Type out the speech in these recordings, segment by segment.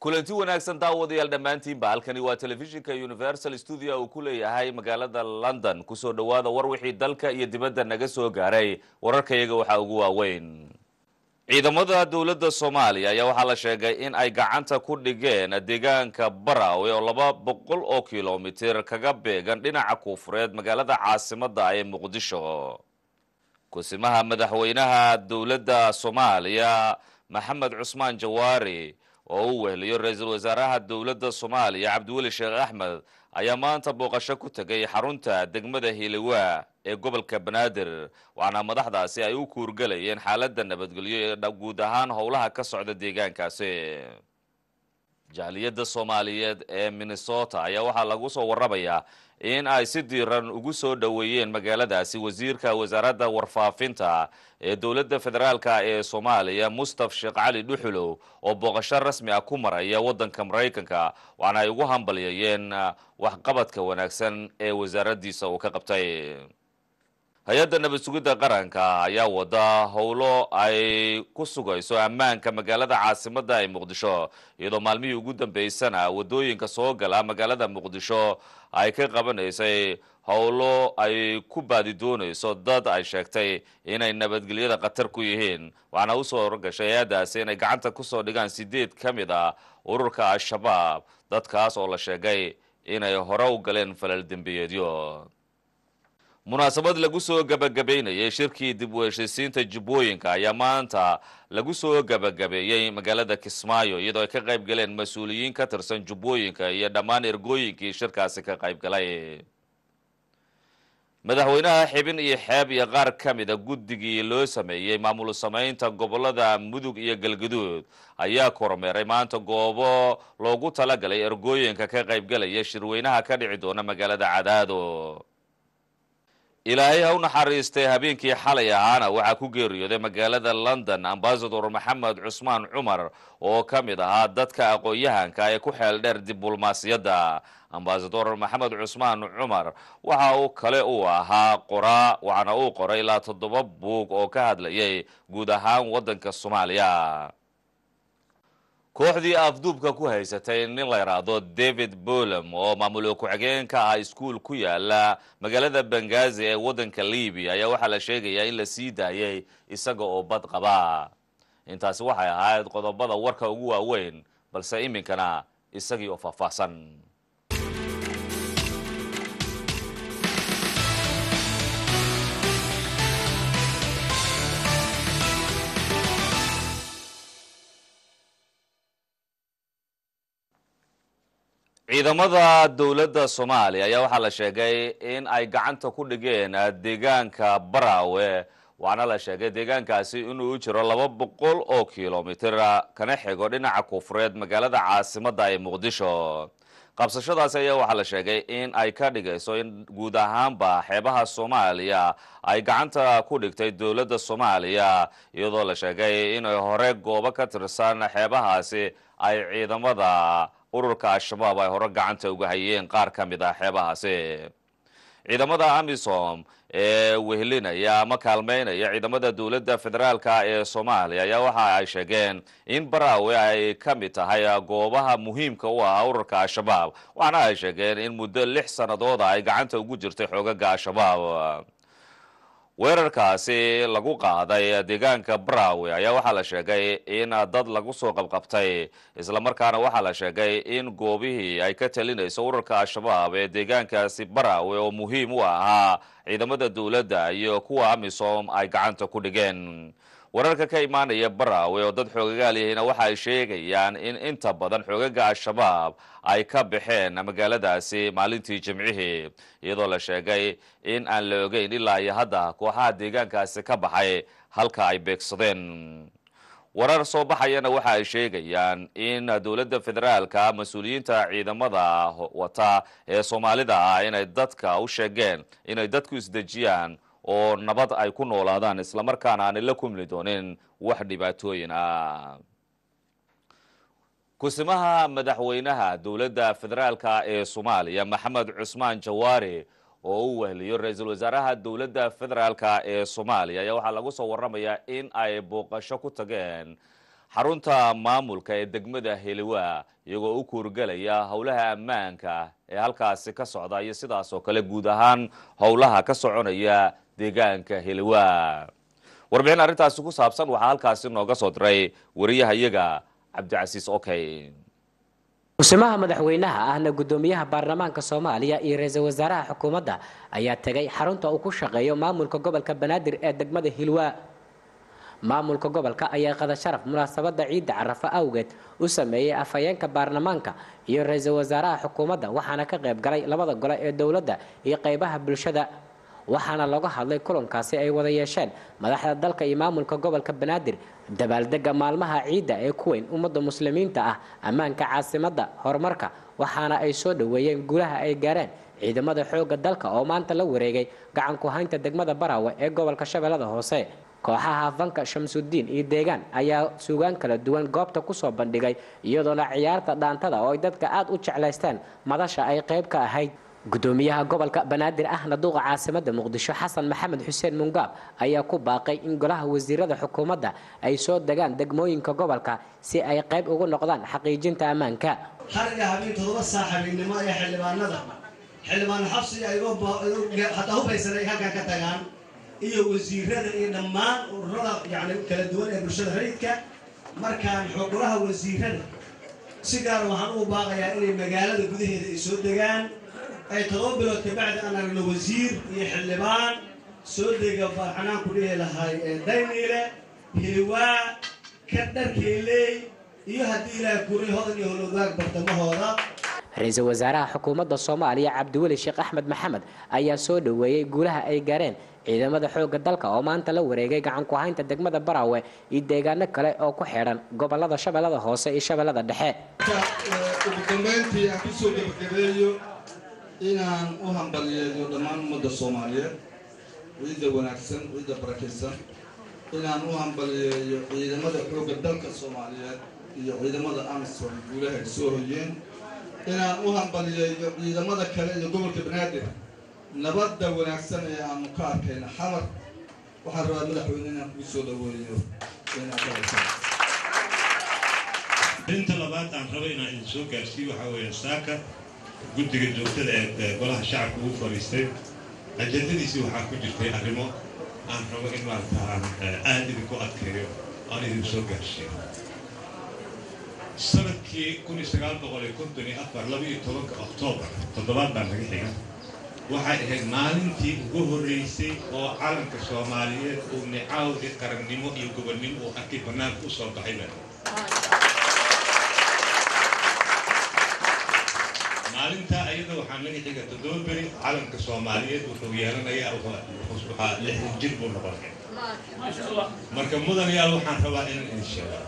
kulanti wanaagsan daawadayaal dhammaantiinba halkani waa telefishinka universal studio uu ku leeyahay magaalada london ku soo dhowaada war wixii dalka iyo dibadda naga soo gaaray. Wararkayaga waxaa ugu waaweyn. Ciidamada dowladda soomaaliya ayaa waxaa la sheegay in ay gacanta ku dhigeen deegaanka barawe oo laba boqol oo kilomitir kaga beegan dhinaca koonfureed magaalada caasimada ee muqdisho. Kusimaha madaxweynaha dowladda soomaaliya maxamed cusmaan jawaari oo uu wehliyo ra'iisul wasaaraha dowladda soomaaliya cabdiweli sheekh axmed ayaa maanta booqasho ku tegay xarunta degmada hiiliwaa ee gobolka banaadir. Waxaana madaxdaasi ay u kuurgalayeen xaaladda nabadgelyo ee guud ahaan howlaha ka socda deegaankaasi. Jaaliyadda soomaaliyeed ee minnesota ayaa waxaa lagu soo waramayaa in ay si diiran ugu soo dhoweeyeen magaaladaasi wasiirka wasaaradda warfaafinta ee dowladda federaalka ee soomaaliya mustaf sheekh cali dhuxulow oo booqasho rasmi ah ku maraya waddanka maraykanka waxaana ay ugu hambalyeeyeen waxqabadka wanaagsan ee wasaaraddiisa uu ka qabtay hay'adda nabad sugidda qaranka ayaa wada howlo ay ku sugayso ammaanka magaalada caasimada ee muqdisho iyadoo maalmihii ugu dambeysana waddooyinka soo gala magaalada muqdisho ay ka qabanaysay howlo ay ku baadi doonayso dad ay sheegtay inay nabadgelyada khatar ku yihiin. Waxaana u soo horgashay hay'addaasi inay gacanta ku soo dhigaan sideed ka mid a ururka al-shabaab dadkaas oo la sheegay inay hore u galeen falal dembiyeedyo munaasabad lagu soo gabagabeynayay shirkii dib u heshaysiinta jubbooyinka ayaa maanta lagu soo gabagabeeyey magaalada kismaayo iyadoo ay ka qayb galeen mas'uuliyiin ka tirsan jubbooyinka iyo dhammaan ergooyinkii shirkaasi ka qayb galay. Madaxweynaha xibin iyo xeeb iyo qaar ka mida guddigii loo sameeyey maamul samaynta gobollada mudug iyo galgaduud ayaa kormeeray. Maanta goobo loogu talagalay ergooyinka ka qaybgalaya shirweynaha ka dhici doona magaalada cadaado ilaahay ha u naxariistay habeenkii xalay ahaana waxaa ku geeriyooday magaalada london ambasador maxamed cusmaan cumar oo ka mid ahaa dadka aqoon-yahanka ee ku xeel dheer diblomaasiyadda. Ambasador maxamed cusmaan cumar waxa uu kale uu ahaa qoraa waxaana uu qoray ilaa toddoba buug oo ka hadlayay guud ahaan waddanka soomaaliya kooxdii afduubka ku haysatay nin la yidhaahdo david bolom oo maamul ku-xigeenka ah iskuol ku yaalla magaalada bengazi ee waddanka libiya ayaa waxaa la sheegayaa in la sii daayay isaga oo bad qaba. Intaasi waxay ahayd qodobada warka ugu waaweyn balse iminkana isagii oo faahfaahsan ciidamada dowladda soomaaliya ayaa waxaa la sheegay in ay gacanta ku dhigeen deegaanka barawe waxaana la sheegay deegaankaasi inuu jiro laba boqol oo kilomitir kana xigo dhinaca koonfureed magaalada caasimada ee muqdisho. Qabsashadaasi ayaa waxaa la sheegay in ay ka dhigayso in guud ahaanba xeebaha soomaaliya ay gacanta ku dhigtay dowladda soomaaliya iyadoo la sheegay inay hore goobo ka tirsan xeebahaasi ay ciidamada ururka al-shabaab ay hore gacanta uga hayeen qaar ka mid ah xeebahaasi. Ciidamada amisom ee wehelinaya ama kaalmeynaya ciidamada dowladda federaalka ee soomaaliya ayaa waxa ay sheegeen in barawe ay ka mid tahay goobaha muhiimka u ah ururka al-shabaab waxaana ay sheegeen in muddo lix sanadooda ay gacanta ugu jirtay xoogaga al-shabaab weerarkaasi lagu qaaday deegaanka barawe ayaa waxaa la sheegay in dad lagu soo qabqabtay islamarkaana waxaa la sheegay in goobihii ay ka talinayso ururka al-shabaab ee deegaankaasi barawe oo muhiim u ahaa ciidamada dowladda iyo kuwa amisom ay gacanta ku dhigeen wararka ka imaanaya barawe oo dad xoogagaal yihiina waxa ay sheegayaan in inta badan xoogaga al-shabaab ay ka baxeen magaaladaasi maalintii jimcihii. Iyadoo la sheegay in aan la ogeyn ilaa iyo hadda kooxaha deegaankaasi ka baxay halka ay beegsadeen. Warar soo baxayana waxa ay sheegayaan in dowladda federaalka mas'uuliyiinta ciidamada wata ee soomaalida ah inay dadka u sheegeen inay dadku isdejiyaan oo nabad ay ku noolaadaan islamarkaana aanay la kumli doonin wax dhibaatooyin. Ah. Kusimaha madaxweynaha dowladda federaalka ee soomaaliya maxamed cusmaan jawaari oo u wehliyo ra'iisul wasaaraha dowladda federaalka ee soomaaliya ayaa waxaa lagu soo waramayaa in ay booqasho ku tageen xarunta maamulka ee degmada heliwa iyagoo u kuurgelaya howlaha ammaanka ee halkaasi ka socda iyo sidaas oo kale guud ahaan howlaha ka soconaya deegaanka heliwa. Warbixin arrintaasi ku saabsan waxaa halkaasi nooga soo diray wariyaha iyaga cabdicasiis okey kusimaha madaxweynaha ahna guddoomiyaha baarlamaanka soomaaliya iyo ra'iisul wasaaraha xukuumadda ayaa tegay xarunta uu ku shaqeeyo maamulka gobolka banaadir ee degmada hilwaa maamulka gobolka ayaa qada sharaf munaasabada ciidda carafa awgeed u sameeyey afhayeenka baarlamaanka iyo ra'iisul wasaaraha xukuumadda waxaana ka qayb galay labada gole ee dowladda iyo qaybaha bulshada. Waxaana looga hadlay kulankaasi ay wada yeesheen madaxda dalka iyo maamulka gobolka banaadir dabaaldega maalmaha ciidda ee ku weyn ummadda muslimiinta ah ammaanka caasimadda horumarka waxaana ay soo dhoweeyeen guulaha ay gaareen ciidamada xoogga dalka oo maanta la wareegay gacan ku haynta degmada baraawe ee gobolka shabeellada hoose kooxaha fanka shamsudiin iyo deegaan ayaa suugaan kala duwan goobta ku soo bandhigay iyadoona ciyaarta dhaantada oo ay dadka aad u jeclaysteen madasha ay qayb ka ahayd. Gudoomiyaha gobolka banaadir ahna duuqa caasimada muqdisho xasan maxamed xuseen mungaab ayaa ku baaqay in golaha wasiirada xukuumadda ay soo degaan degmooyinka gobolka si ay qayb ugu noqdaan xaqiijinta ammaanka. Xariga habeen todoba saac habeennimo ee xildhibaanada. Xildhibaan xabsi ayagoo hataa hubaysan ay halkan ka tagaan iyo wasiirada iyo dhammaan ururada yani kala duwan ee bulshada rayidka markaan golaha wasiirada si gaara waxaan ugu baaqayaa inay magaalada gudaheeda ay soo degaan ay todoba bilood kabacdi aan aragno wasiir iyo xildhibaan soo dega farxanaan ku dhihi lahay dayniile hiliwaa ka dharkeyley iyo haddii ilaah kuray hodan iyo holowdaag bartamahooda ra'iisul wasaaraha xukuumadda soomaaliya cabdiweli sheekh axmed maxamed ayaa soo dhoweeyey guulaha ay gaareen ciidamada xoogga dalka oo maanta la wareegay gacan ku haynta degmada baraawe iyo deegaano kale oo ku xidhan gobollada shabeellada hoose iyo shabeellada dhexe. Ugu dambayntii aan ku soo gebagabeeyo inaan u hambaliyeeyo dhammaan ummadda soomaaliyeed ciidda wanaagsan ciidda barakaysan inaan u hambaliyeeyo ciidamada xoogga dalka soomaaliyeed iyo ciidamada amisom guulaha soo hoyeen. Inaan u hambaliyeeyo ciidamada kale iyo gobolka banaadir nabadda wanaagsan ee aanu ka arkayna xamar waxaan rabaa madaxweyne inaan kugu soo dhaweeyo inta labaad aan rabo inaan idin soo gaarsiiyo waxaa weeye saaka guddiga joogtada ee golaha shacabka ugu fadhiistay. Ajendadiisii waxaa ku jirtay arrimo aan rabo in maarata aan aad idinku adkeeyo aan idin soo gaarsiiyo sannadkii kun iyo sagaal boqol iyo konton iyo afar laba iyo tobanka oktoobar toddobaad baan laga xiga waxay ahayd maalintii ugu horreysay oo calanka soomaaliyeed uu nicaawdi qarannimo iyo gobonnimo uu arkay bannaanka u soo baxay baa. Maalintaa ayada waxaan laga xiga toddoba beri calanka soomaaliyeed wuxuu yeelanayaa waxaa lixdan jir buu noqonaya marka mudanayaal waxaan rabaa inaan idin sheego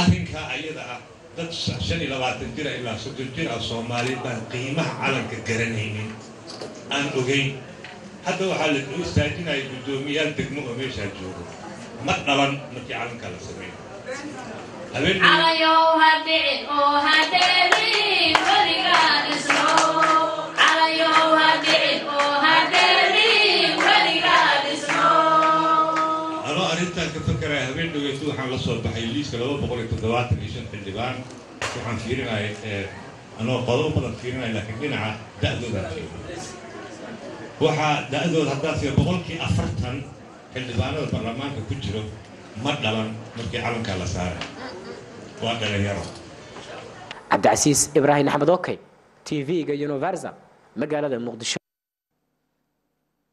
arrinkaa ayada ah dad shan iyo labaatan jira ilaa soddon jir ah soomaaliyeed baan qiimaha calanka garanaynin aan ogeyn. Hadda waxaa la u istaajinaya guddoomiyaal degmo oo meeshaa joogo. Ma dhalan markii calankaa la sameeyo anoo arrintaan ka fakaraya habeen dhaweytu waxaan la soo baxay liiska laba boqol iyo toddobaatan iyo shan xildhibaan waxaan fiirinaya anoo qodobo badan fiirinaya laakiin dhinaca da'doodaan fiirin waxaa da'dooda haddaad fiir boqolkii afartan xildhibaanada baarlamaanka ku jiro ma dhalan markii calankaa la saaray. Waa dhalinyaro cabdicasiis ibraahim axmed okey t v-ga universal magaalada muqdisho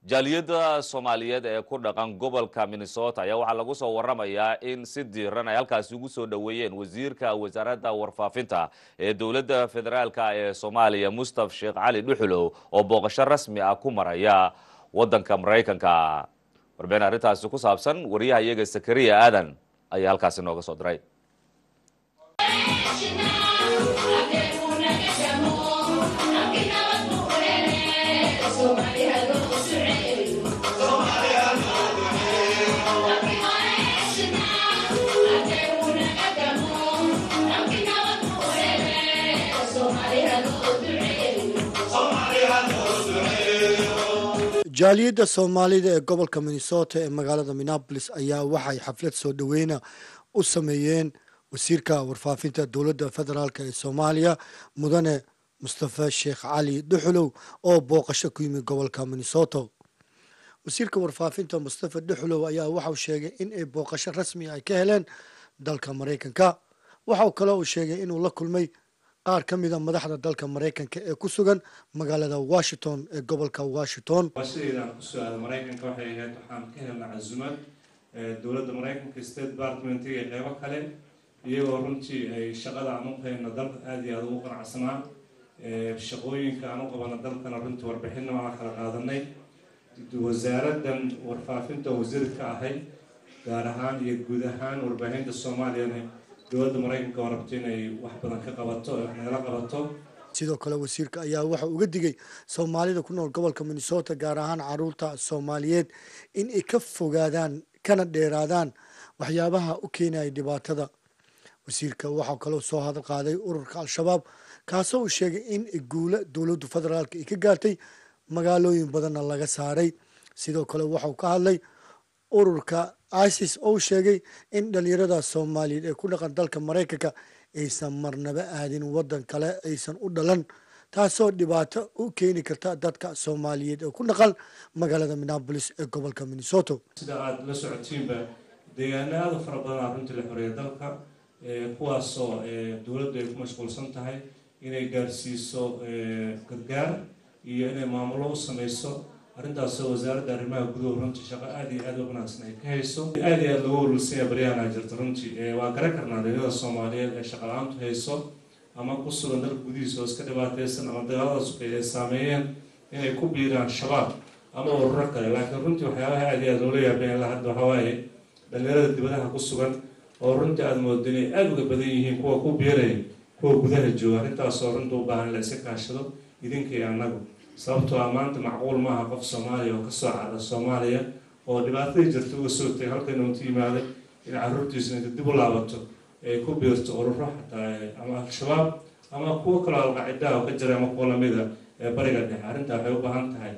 jaaliyadda soomaaliyeed ee ku dhaqan gobolka minnesota ayaa waxaa lagu soo waramayaa in si diiran ay halkaasi ugu soo dhoweeyeen wasiirka wasaaradda warfaafinta ee dowladda federaalka ee soomaaliya mustaf sheekh cali dhuxulow oo booqasho rasmi ah ku maraya waddanka maraykanka. Warbixin arrintaasi ku saabsan wariyaha iyaga sakariya aadan ayaa halkaasi nooga soo diray jaaliyadda soomaalida ee gobolka minnesota ee magaalada minneabolis ayaa waxay xaflad soo dhoweyna u sameeyeen wasiirka warfaafinta dowladda federaalk ee soomaaliya mudane mustafa sheekh cali dhuxulow oo booqasho ku yimid gobolka minnesoto wasiirka warfaafinta mustafa dhuxulow ayaa waxauu sheegay in ay booqasho rasmi ay ka heleen dalka maraykanka waxauu kale uu sheegay inuu la kulmay qaar ka mida madaxda dalka maraykanka ee ku sugan magaalada washington ee gobolka washington. Booqashadeeda aan ku soo aada maraykanka waxay ahayd waxaan ka helnay casuumad dowladda maraykanka state department iyo qeybo kale iyagoo runtii ay shaqada aan u hayno dalka aada iyo aada ugu qanacsanaa shaqooyinka aan u qabano dalkana runtii warbixinna waan kala qaadanay. Wasaaraddan warfaafinta wasiirka ahay gaar ahaan iyo guud ahaan warbaahinta soomaaliyana dowladda maraykanka oo rabto inay wax badan ka qabato wax nagala qabato. Sidoo kale wasiirka ayaa waxa uga digay soomaalida ku nool gobolka minnesota gaar ahaan carruurta soomaaliyeed in ay ka fogaadaan kana dheeraadaan waxyaabaha u keenaya dhibaatada. Wasiirka waxaa kaloo soo hadal qaaday ururka al-shabaab kaasoo uu sheegay in guula dowladdu federaalka ay ka gaartay magaalooyin badanna laga saaray. Sidoo kale waxau ka hadlay ururka isis oo sheegay in dhalinyarada soomaaliyeed ee ku dhaqan dalka maraykanka aysan marnaba aadin wadan kale aysan u dhalan taasoo dhibaato u keeni karta dadka soomaaliyeed ee ku dhaqan magaalada minneabolis ee gobolka minnesoto sida aada la socotiinba deegaano aada fara badanaa runtii la xoreeya dalka kuwaasoo dowladdu ay ku mashquulsan tahay inay gaarsiiso gargaar iyo inay maamulo u sameyso arrintaasoo wasaaradda arrimaha guduhu runtii shaqo aada iyo aada u wanaagsan ay ka hayso. Aada iyo aada lagu walwalsanya baryahanaa jirta runtii waa garan karnaa dhalinyada soomaaliyeed ee shaqa la'aantu hayso. Ama ku sugan dalka gudihiisa oo iska dhibaateysan ama dagaalada sukay ay saameeyeen inay ku biiraan shabaab ama ururo kale. Laakiin runtii waxyaabaha aada iyo aada loola yaabeen hadda waxaa waaye dhalinyarada dibadaha ku sugan oo runtii aada moodo inay aada uga badan yihiin kuwa ku biiraya kuwa gudaha jooga. Arrintaasoo runta u baahan la iska kaashado idinka iyo annagu sababtoo ah maanta macquul maaha qof soomaaliya oo ka soo cara soomaaliya oo dhibaatadii jirta uga soo tagay halkan unta yimaaday in caruurtiisu inta dib u laabato ay ku biirto ururo xataa ama al-shabaab ama kuwo kaloo alqaacidaa oo ka jira ama kuwa lamida ee bariga dhexe. Arrintaa waxay u baahan tahay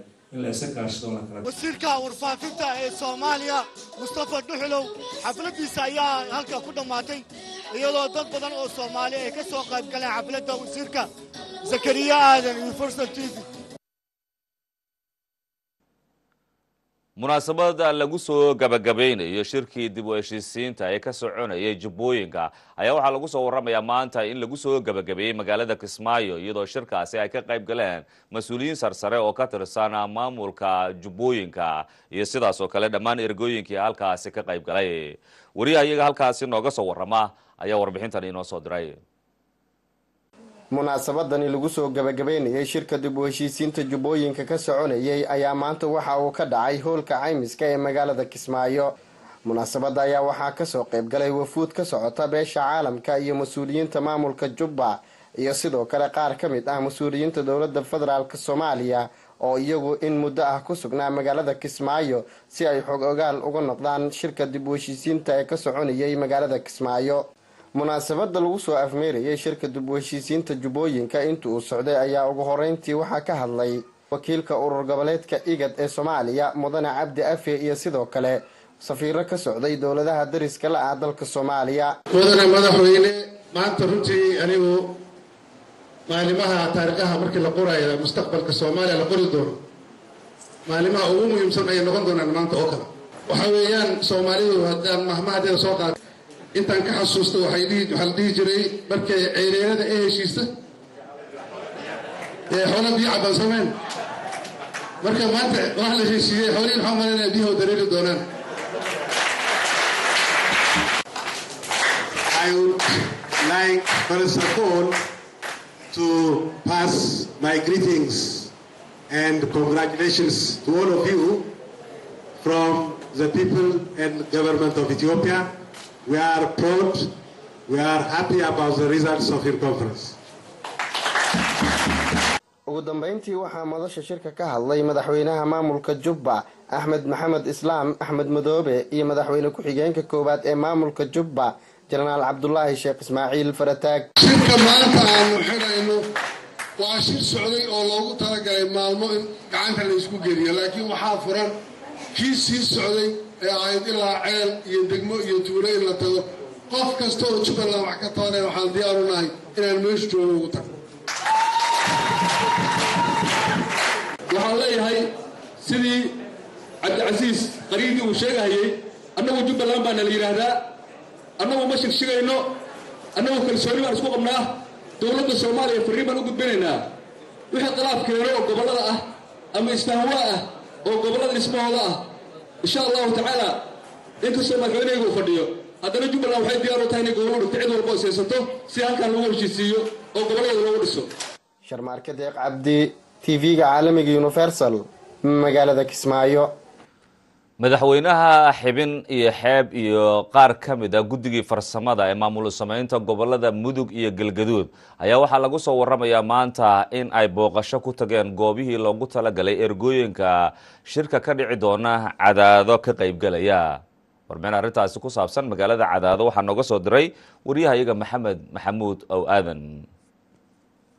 wasiirka warfaafinta ee soomaaliya mustafa dhuxulow xafladiisa ayaa halka ku dhammaatay iyadoo dad badan oo soomaali ay ka soo qayb galeen xafladda wasiirka zakariya aadan universal t v munaasabada lagu soo gabagabeynayo shirkii dib u heshiisiinta ee ka soconayay jubbooyinka ayaa waxaa lagu soo waramayaa maanta in lagu soo gabagabeeyey magaalada kismaayo iyadoo shirkaasi ay ka qayb galeen mas'uuliyiin sarsare oo ka tirsan maamulka jubbooyinka iyo sidaas oo kale dhammaan ergooyinkii halkaasi ka qayb galay. Wariyaha iyaga halkaasi nooga soo warama ayaa warbixintan inoo soo diray munaasabadani lagu soo gabagabeynayay shirka dib u heshiisiinta jubbooyinka ka soconayay ayaa maanta waxa uu ka dhacay hoolka caymiska ee magaalada kismaayo. Munaasabadda ayaa waxaa ka soo qayb galay wafuud ka socota beesha caalamka iyo mas'uuliyiinta maamulka jubba. Iyo sidoo kale qaar ka mid ah mas'uuliyiinta dowladda federaalk soomaaliya oo iyagu in muddo ah ku sugnaa magaalada kismaayo si ay xog ogaal uga noqdaan shirka dib u heshiisiinta ee ka soconayay magaalada kismaayo munaasabada lagu soo afmeerayay shirka dib u heshiisiinta jubbooyinka inta uu socday ayaa ugu horeyntii waxaa ka hadlay wakiilka urur goboleedka igad ee soomaaliya mudane cabdi afe iyo sidoo kale safiiro ka socday dowladaha dariska la ah dalka soomaaliya. Mudane madaxweyne maanta runtii anigu maalimaha taariikhaha markii la qorayo mustaqbalka soomaaliya la qori doono maalimaha ugu muhiimsan ayay noqon doonaan maanta oo kale. Waxa weeyaan soomaalidu haddaan mahmahadeeda soo qaada intaan ka xasuusto waxaa la dhihi jiray markay ceyreenada ee heshiista xoola biyo caban sameen marka maanta wax la heshiiyey xoolihin waxaa malayna biyahoo dareeri doonaan. I would like first of all to pass my greetings and congratulations to all of you from the people and government of Ethiopia. We are proud, we are happy about the results of your conference. ugu dambeyntii waxaa madasha shirka ka hadlay madaxweynaha maamulka jubba axmed maxamed islaam axmed madoobe iyo madaxweyne ku-xigeenka koowaad ee maamulka jubba jenaraal cabdulaahi sheekh ismaaciil farataag shirka maanta aanu xidhayno waa shir socday oo loogu talagalay maalmo in gacanta la isku geliyo laakiin waxaa furan kii sii socday ee ahayd ilaa ceel iyo degmo iyo tuulo in la tago qof kasta oo jubbaland wax ka tabanaya waxaan diyaar u nahay inaan meesha joogo ugu tagno waxaan leeyahay sidii cabdicasiis qariigii uu sheegahayey annagu jubbaland baana la yidhaahdaa annagu ma shigshigayno annagu kalsooni baan isku qabnaa dowladda soomaaliya farriin baan u gudbinaynaa. Wixii khilaaf keeno oo gobollada ah ama isfahanwaa ah oo gobollada dhismahooda ah insha allahu tacaala inkastoo madaxweyneyga uu fadhiyo haddana jubbaland waxay diyaar u tahay inay gobollo dhigto cid walba isaysato si halkan lagu heshiisiiyo oo gobollada loogu dhiso. Sharmaarka deeq cabdi tv-ga caalamiga universal magaalada kismaayo madaxweynaha xibin iyo xeeb iyo qaar ka mid ah guddigii farsamada ee maamul samaynta gobollada mudug iyo galgaduud ayaa waxaa lagu soo waramayaa maanta in ay booqasho ku tageen goobihii loogu talagalay ergooyinka shirka ka dhici doona cadaado ka qaybgelaya warbixin arrintaasi ku saabsan magaalada cadaado waxaa nooga soo diray waryahayaga maxamed maxamuud ow aadan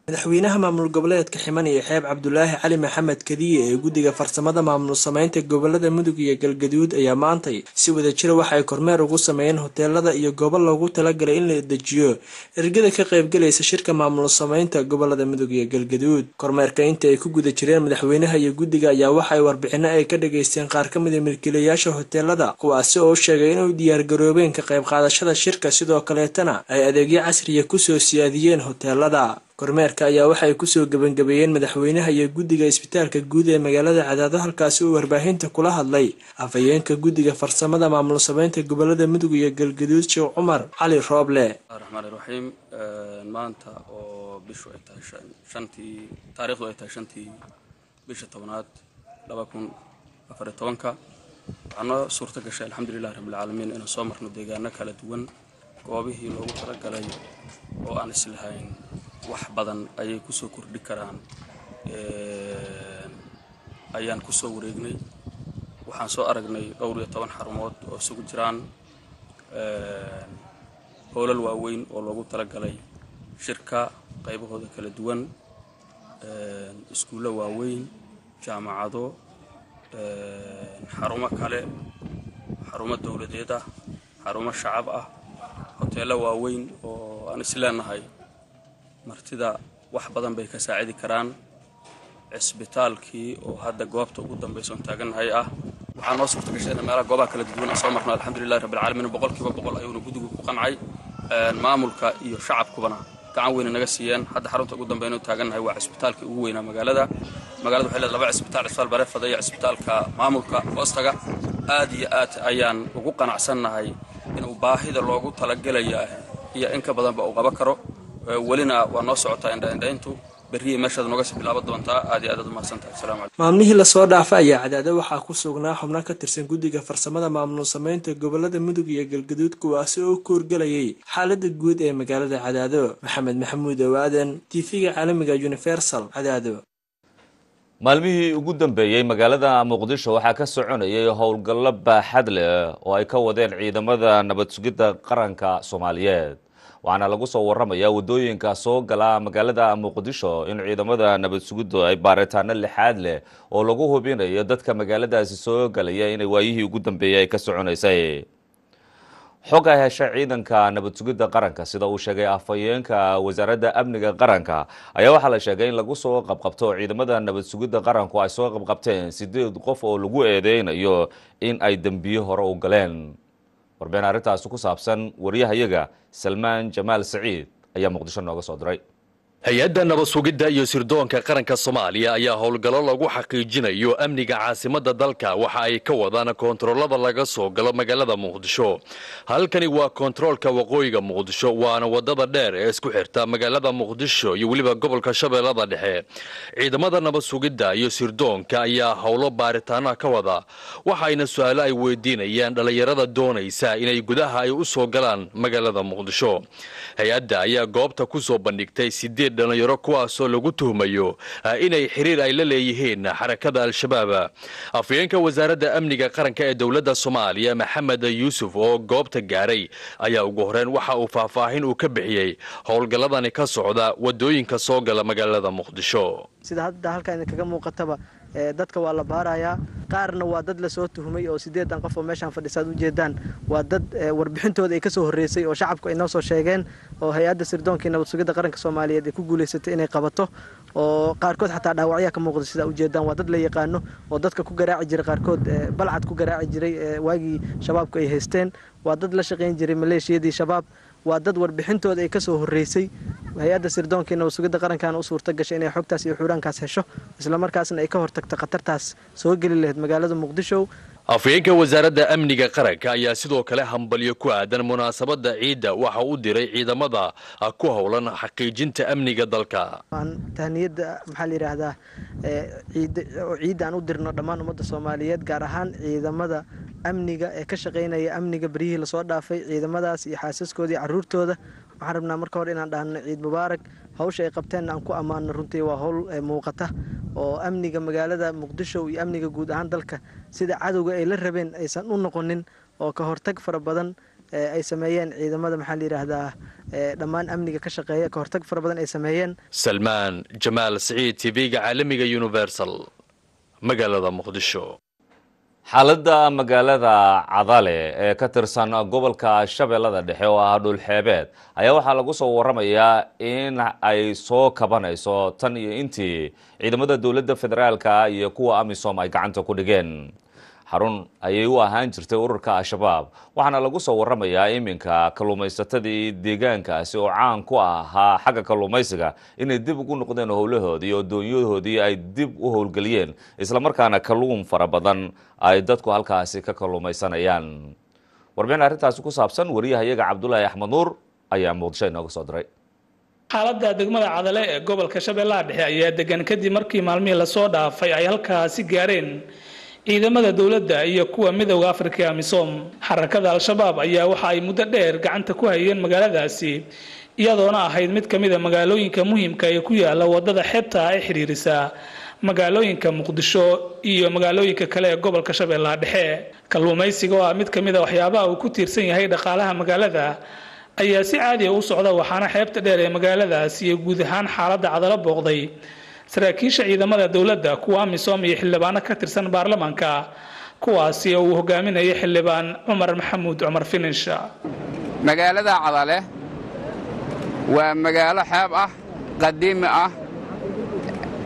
madaxweynaha maamul goboleedka ximan iyo xeeb cabdulaahi cali maxamed kadiye ee guddiga farsamada maamul samaynta gobollada mudug iyo galgaduud ayaa maantay si wada jira waxa ay kormeer ugu sameeyeen hoteelada iyo goobo loogu talagalay in la dejiyo ergada ka qaybgalaysa shirka maamul samaynta gobollada mudug iyo galgaduud. Kormeerka inta ay ku guda jireen madaxweynaha iyo guddiga ayaa waxa ay warbixino ay ka dhageysteen qaar ka mid a milkiilayaasha hoteelada kuwaasi oo sheegay inay diyaargaroobeen ka qayb qaadashada shirka sidoo kaleetana ay adeegyo casriya ku soo siyaadiyeen hoteelada kormeerka ayaa waxay ku soo gebangabeeyeen madaxweynaha iyo guddiga isbitaalka guud ee magaalada cadaado halkaasi uu warbaahinta kula hadlay afhayeenka guddiga farsamada maamul samaynta gobollada mudug iyo galgaduud sheekh cumar cali rooble. Raxmaan raxiim maanta oo bishu ay tahay shantii taariikhdu ay tahay shantii bisha tobnaad laba kun afariyo tobanka. Waxaa noo suurta gashay alxamdulilahi rabbilcaalamiin inaan soo marno deegaano kala duwan goobihii loogu talagalay oo aan islahayn wax badan ayay ku soo kordhi karaan ayaan ku soo wareegnay. Waxaan soo aragnay dhowr iyo toban xarumood oo isugu jiraan hoolal waaweyn oo loogu talagalay shirka qaybahooda kala duwan iskuullo waaweyn jaamacado xarumo kale xarumo dowladeed ah xarumo shacab ah hoteello waaweyn oo aan isleenahay martida wax badan bay ka saacidi karaan. Cisbitaalkii oo hadda goobta ugu dambaysa oon taagannahay ah. Waxaa noo suurta gashay meelaha goobaha kala duwan aan soo marno. Alxamdulilahi rabbilcaalamiin boqolkiiba boqol ayuuna guddigu ku qancay. Maamulka iyo shacabkubana gacan weyna naga siiyeen. Hadda xarunta ugu dambayna taagannahay waa cisbitaalkii ugu weynaa magaalada. Magaalada waxay leedahay laba cisbitaal cisbitaal bareefada iyo cisbitaalka maamulka hoostaga aad iyo aad ayaan ugu qanacsannahay inuu baahida loogu talagelaya iyo in ka badanba uu qaba karo welina waa noo socotaa indhaindhayntu berriya meeshaad nooga sii bilaaban doontaa. Aad iyo aad aad umahadsantahay asalamu calaykum maalmihii la soo dhaafa ayaa cadaado waxaa ku sugnaa xubno ka tirsan guddiga farsamada maamul samaynta gobollada mudug iyo galgaduud kuwaasi oo ku horgelayay xaalada guud ee magaalada cadaado. Maxamed maxamuud owaadan tv-ga caalamiga universal cadaado. Maalmihii ugu dambeeyey magaalada muqdisho waxaa ka soconayay howlgallo baaxad leh oo ay ka wadeen ciidamada nabad sugidda qaranka soomaaliyeed waxaana lagu soo waramayaa waddooyinka soo gala magaalada muqdisho in ciidamada nabad sugiddu ay baaritaano lixaad leh oo lagu hubinayo dadka magaaladaasi soo galaya inay waayihii ugu dambeeyey ay ka soconaysay. Xog ay hesha ciidanka nabad sugidda qaranka sida uu sheegay afhayeenka wasaaradda amniga qaranka ayaa waxaa la sheegay in lagu soo qabqabto ciidamada nabad sugidda qaranku ay soo qabqabteen sideed qof oo lagu eedeynayo in ay dembiyo hore u galeen warbixin arrintaasi ku saabsan waryahayaga salmaan jamaal saciid ayaa muqdisho nooga soo diray hay'adda nabad sugidda iyo sirdoonka qaranka soomaaliya ayaa howlgallo lagu xaqiijinayo amniga caasimadda dalka. Waxa ay ka wadaan koontaroolada laga soo galo magaalada muqdisho. Halkani waa koontaroolka waqooyiga muqdisho waana waddada dheer ee isku xirta magaalada muqdisho iyo weliba gobolka shabeellada dhexe. Ciidamada nabad sugidda iyo sirdoonka ayaa howlo baaritaanaha ka wada waxayna su'aalo ay weydiinayaan dhallinyarada doonaysa inay gudaha ay u soo galaan magaalada muqdisho. Hay'adda ayaa goobta ku soo bandhigtay dhalinyaro kuwaasoo lagu tuhmayo inay xiriir ay la leeyihiin xarakada al-shabaab. Afhayeenka wasaaradda amniga qaranka ee dowladda soomaaliya maxamed yuusuf oo goobta gaaray ayaa ugu horreyn waxa uu faahfaahin uu ka bixiyey. Howlgalladani ka socda waddooyinka soo gala magaalada muqdisho. Sida hadda halkan idinkaga muuqataba dadka waa la baarayaa. Qaarna waa dad la soo tuhmay oo sideedan qof oo meeshaan fadhisaad ujeedaan waa dad warbixintooda ay ka soo horreysay oo shacabku ay noo soo sheegeen oo hay'adda sirdoonka iyo nabad sugidda qaranka soomaaliyeed ay ku guulaysatay inay qabato oo qaarkood xataa dhaawacyaa ka muuqda sidaa ujeedaan waa dad la yaqaano oo dadka ku garaaci jiray qaarkood balcad ku garaaci jiray waagii shabaabku ay haysteen. Waa dad la shaqayn jiray maleeshiyadii shabaab waa dad warbixintooda ay ka soo horreysay. Hay'adda sirdoonka iyo nabad sugidda qarankaana u suurta gashay inay xogtaas iyo xuuraankaas hesho islamarkaasna ay ka hortagto khatartaas soo geli lahayd magaalada muqdisho. Afhayeenka wasaaradda amniga qaranka ayaa sidoo kale hambalyo ku aadan munaasabadda ciidda. Waxa u diray ciidamada ku howlan xaqiijinta amniga dalka. Tahniyadda maxaa la yidhaahdaa oo ciidda aan u dirno dhammaan ummadda soomaaliyeed gaar ahaan ciidamada amniga ee ka shaqaynaya amniga beryihii la soo dhaafay ciidamadaas iyo xaasaskooda iyo caruurtooda. Waxaan rabnaa marka hore inaan dhahno ciid mubaarak hawsha ay qabteenna aan ku ammaano runtii waa howl muuqata oo amniga magaalada muqdisho iyo amniga guud ahaan dalka sida cadowga ay la rabeen aysan u noqonin oo ka hortag fara badan ay sameeyeen ciidamada maxaa la yidhaahdaa dhammaan amniga ka shaqeeya ka hortag fara badan ay sameeyeen. Salmaan jamaal siciid tv-ga caalamiga universal magaalada muqdisho xaaladda magaalada cadale ee ka tirsan gobolka shabeellada dhexe oo ah dhulxeebeed ayaa waxaa lagu soo waramayaa in ay soo kabanayso tan iyo intii ciidamada dowladda federaalka iyo kuwa amisom ay gacanta ku dhigeen xarun ayay u ahaan jirtay ururka al-shabaab. Waxaana lagu soo waramayaa iminka kalluumaysatadii deegaankaasi oo caan ku ahaa xagga kalluumaysiga inay dib ugu noqdeen howlahoodii oo doonyahoodii ay dib u howlgeliyeen islamarkaana kalluun fara badan ay dadku halkaasi ka kalluumaysanayaan warbixin arrintaasi ku saabsan wariyahayaga cabdulaahi axmed nuur ayaa muqdisho inooga soo diray. Xaaladda degmada cadale ee gobolka shabeellaha dhexe ayaa degan kadib markii maalmihii la soo dhaafay ay halkaasi gaareen ciidamada dowladda iyo kuwa midowda afrika ee amisom xarakada al-shabaab ayaa waxa ay muddo dheer gacanta ku hayeen magaaladaasi iyadoona ahayd mid ka mida magaalooyinka muhiimka ee ku yaalla waddada xeebta ee xidhiirisa magaalooyinka muqdisho iyo magaalooyinka kale ee gobolka shabeellaha dhexe kalluumaysiga oo ah mid ka mid a waxyaabaha uu ku tiirsan yahay dhaqaalaha magaalada ayaa si caadiya u socda waxaana xeebta dheer ee magaaladaasi iyo guud ahaan xaaladda cadalo booqday saraakiisha ciidamada dowladda kuwa amisom iyo xildhibaano ka tirsan baarlamaanka kuwaasi oo uu hogaaminayay xildhibaan cumar maxamuud cumar finish magaalada cadale waa magaalo xeeb ah qadiimi ah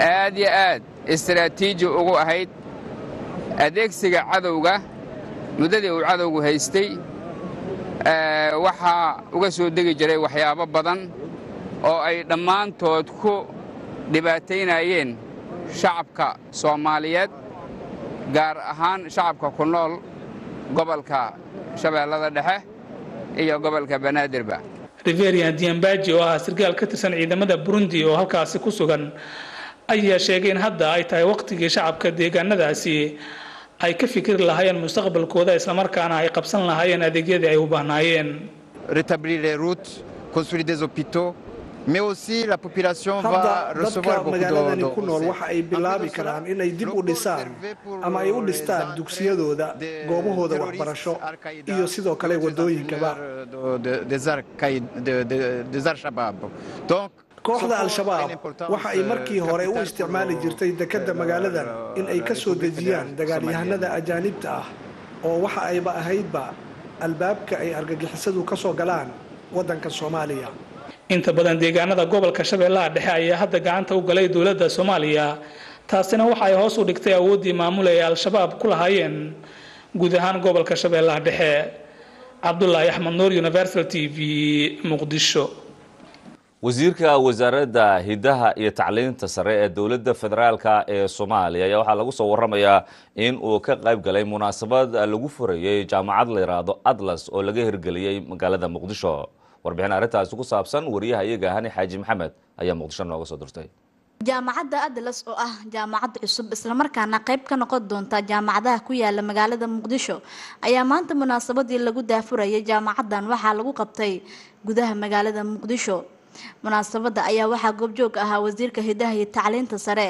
aad yo aad istaraatiiji ugu ahayd. Adeegsiga cadowga muddadii uu cadowgu haystay waxaa uga soo degi jiray waxyaabo badan oo ay dhammaantood ku dhibaataynayeen shacabka soomaaliyeed gaar ahaan shacabka ku nool gobolka shabeellada dhexe iyo gobolka banaadirba. Riverian diambaji oo ah sarkaal ka tirsan ciidamada burundi oo halkaasi ku sugan ayaa sheegay in hadda ay tahay wakhtigii shacabka deegaanadaasi ay ka fikiri lahaayeen mustaqbalkooda islamarkaana ay qabsan lahaayeen adeegyadii ay u baahnaayeen mais aussi la population va recevoir beaucoup magaaladani ku nool waxa ay bilaabi karaan inay dib u dhisaan ama ay u dhistaan dugsiyadooda goobahooda waxbarasho iyo sidoo kale wadooyinkaba kooxda al-shabaab waxa ay markii hore u isticmaali jirtay dekedda magaaladan in ay ka soo dejiyaan dagaalyahanada ajaanibta ah oo waxa ayba ahaydba albaabka ay argagixisadu ka soo galaan waddanka soomaaliya inta badan deegaanada gobolka shabeellaha dhexe ayaa hadda gacanta u galay dowladda soomaaliya taasina waxa ay hoos u dhigtay awooddii maamul ay al-shabaab ku lahaayeen guud ahaan gobolka shabeellaha dhexe. Cabdulaahi axmed nuur universal t v muqdisho. Wasiirka wasaaradda hiddaha iyo tacliinta sare ee dowladda federaalka ee soomaaliya ayaa waxaa lagu soo waramayaa in uu ka qayb galay munaasabad lagu furayey jaamacad la yidhaahdo atlas oo laga hirgeliyey magaalada muqdisho warbixin arrintaasi ku saabsan wariyaha iyaga hani xaaji maxamed ayaa muqdisho nooga soo dirtay. Jaamacadda adlas oo ah jaamacad cusub islamarkaana qayb ka noqon doonta jaamacadaha ku yaalla magaalada muqdisho ayaa maanta munaasabadii lagu daafurayay jaamacaddan waxaa lagu qabtay gudaha magaalada muqdisho. Munaasabadda ayaa waxaa goobjoog ahaa wasiirka hidaha iyo tacliinta sare